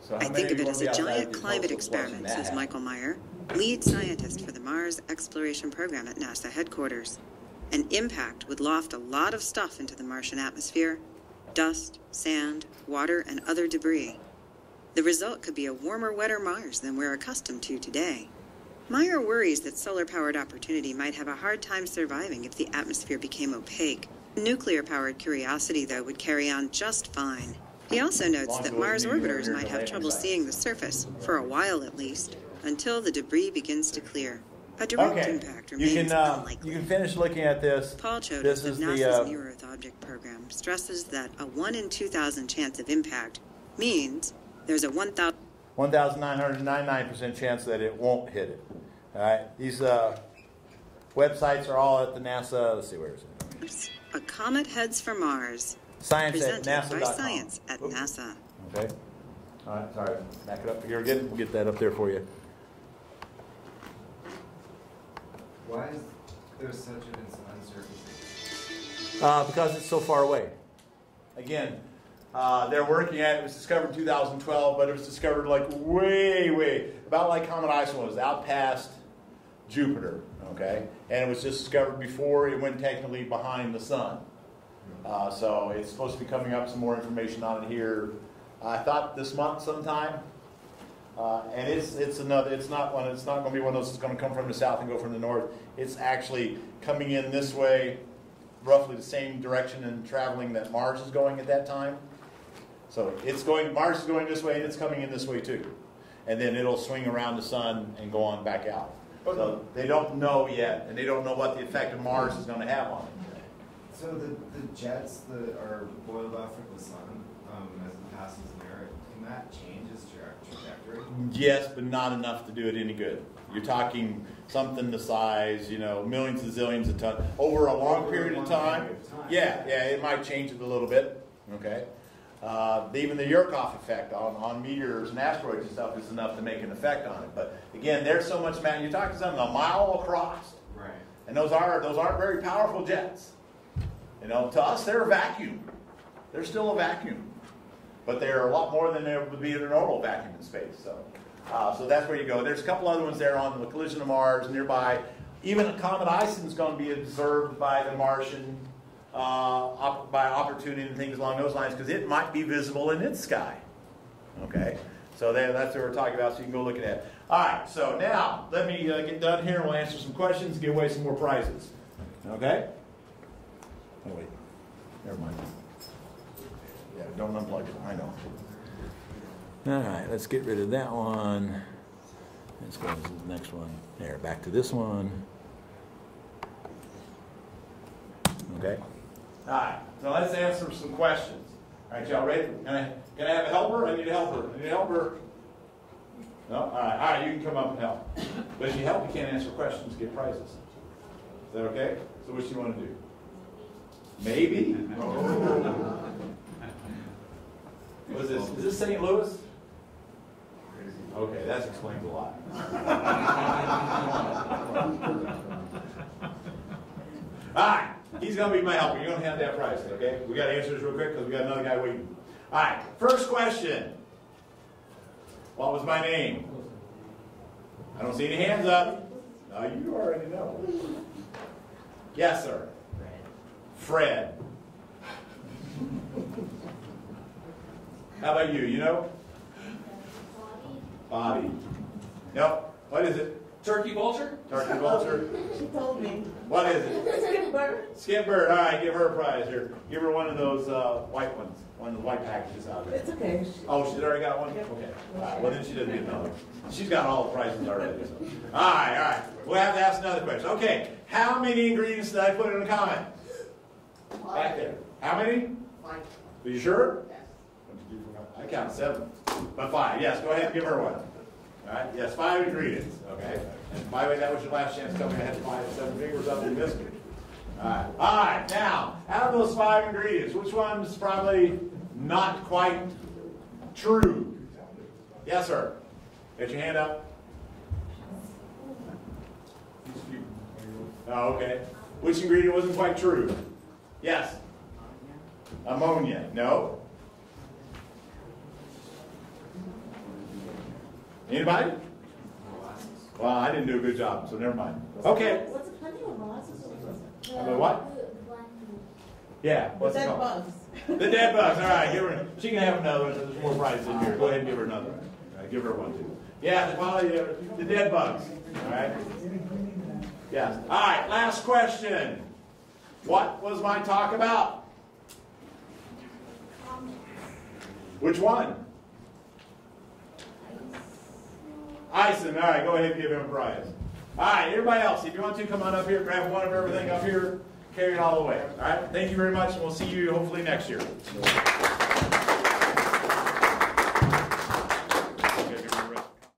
So
I think of it as a giant climate experiment, says? Michael Meyer, lead scientist for the Mars Exploration Program at NASA headquarters. An impact would loft a lot of stuff into the Martian atmosphere dust, sand, water, and other debris. The result could be a warmer, wetter Mars than we're accustomed to today. Meyer worries that solar powered opportunity might have a hard time surviving if the atmosphere became opaque. Nuclear powered Curiosity, though, would carry on just fine. He also notes that Mars orbiters might have trouble seeing the surface, for a while at least, until the debris begins to clear. A direct
Okay,
impact
you
remains
can, uh,
unlikely.
you can finish looking at this.
Paul Chodas
This
of
is the,
NASA's
uh,
Near Earth Object Program stresses that a 1 in 2,000 chance of impact means there's a 1,000
1,999% chance that it won't hit it. All right, these uh, websites are all at the NASA. Let's see, where is it?
A comet heads for Mars.
Science at
presented by Science at
Oops.
NASA.
Okay. All right, sorry. Back it up here again. We'll get that up there for you.
Why is there such an uncertainty?
Uh, because it's so far away. Again, uh, they're working at it. It was discovered in 2012, but it was discovered like way, way about like Comet Ison was out past Jupiter. Okay, and it was just discovered before it went technically behind the sun. Uh, so it's supposed to be coming up some more information on it here. I thought this month sometime. Uh, and it's it's another. It's not one. It's not going to be one of those that's going to come from the south and go from the north. It's actually coming in this way, roughly the same direction and traveling that Mars is going at that time. So it's going. Mars is going this way, and it's coming in this way too. And then it'll swing around the sun and go on back out. So they don't know yet, and they don't know what the effect of Mars is going to have on it.
So the, the jets that are boiled off from the sun um, as it passes near it, can that change its tra- trajectory?
Yes, but not enough to do it any good. You're talking something the size, you know, millions and zillions of tons over a long
Over a
period of time.
period of time.
Yeah, yeah, it might change it a little bit. Okay. Uh, even the Yarkovsky effect on, on meteors and asteroids and stuff is enough to make an effect on it. But again, there's so much matter. You're talking something a mile across,
Right.
and those are those aren't very powerful jets. You know, to us they're a vacuum. They're still a vacuum, but they're a lot more than they would be in a normal vacuum in space. So, uh, so that's where you go. There's a couple other ones there on the collision of Mars nearby. Even a comet Ison is going to be observed by the Martian uh, op- by opportunity and things along those lines because it might be visible in its sky. Okay, so that's what we're talking about. So you can go look at that. All right. So now let me uh, get done here. and We'll answer some questions, give away some more prizes. Okay. Oh wait, never mind. Yeah, don't unplug it. I know. All right, let's get rid of that one. Let's go to the next one. There, back to this one. Okay. All right, so let's answer some questions. All right, y'all ready? Can I, can I have a helper? I need a helper. I need a helper. No? All right, all right, you can come up and help. But if you help, you can't answer questions, get prizes. Is that okay? So what you want to do? Maybe? *laughs* What is this? Is this St. Louis? Okay, that explains a lot. *laughs* All right, he's gonna be my helper. You're gonna have that prize, okay? We gotta answer this real quick because we got another guy waiting. All right, first question. What was my name? I don't see any hands up. No, you already know. Yes, sir. Fred. Fred. How about you? You know? Bobby. Nope. What is it?
Turkey vulture?
Turkey vulture? *laughs*
She told me.
What is it?
Skip bird.
Skip bird. All right, give her a prize here. Give her one of those uh, white ones. One of the white packages out there.
It's okay.
Oh, she's already got one? Okay. All right, well, then she doesn't get another. She's got all the prizes already. So. All right, all right. We'll have to ask another question. Okay, how many ingredients did I put in the comment? Back there. How many?
Fine.
Are you sure? Yes. I count seven. But five. Yes, go ahead and give her one. Yes, five ingredients, okay? And by the way, that was your last chance to tell me I had five, seven fingers up and missed it. All right, all right, now, out of those five ingredients, which one's probably not quite true? Yes, sir. Get your hand up. Oh, okay. Which ingredient wasn't quite true? Yes. Ammonia. No. Anybody? Well, I didn't do a good job, so never mind. Okay.
What's it, plenty of molasses?
About what? Yeah. What's it
Dead
called?
bugs.
The dead *laughs* bugs. All right, give her. She can have another one. There's more prizes in here. Go ahead and give her another. one. All right, give her one too. Yeah, the quality of the dead bugs. All right. Yes. All right. Last question. What was my talk about? Which one? Ison. All right. Go ahead and give him a prize. All right. Everybody else, if you want to, come on up here. Grab one of everything up here. Carry it all the way. All right. Thank you very much, and we'll see you hopefully next year.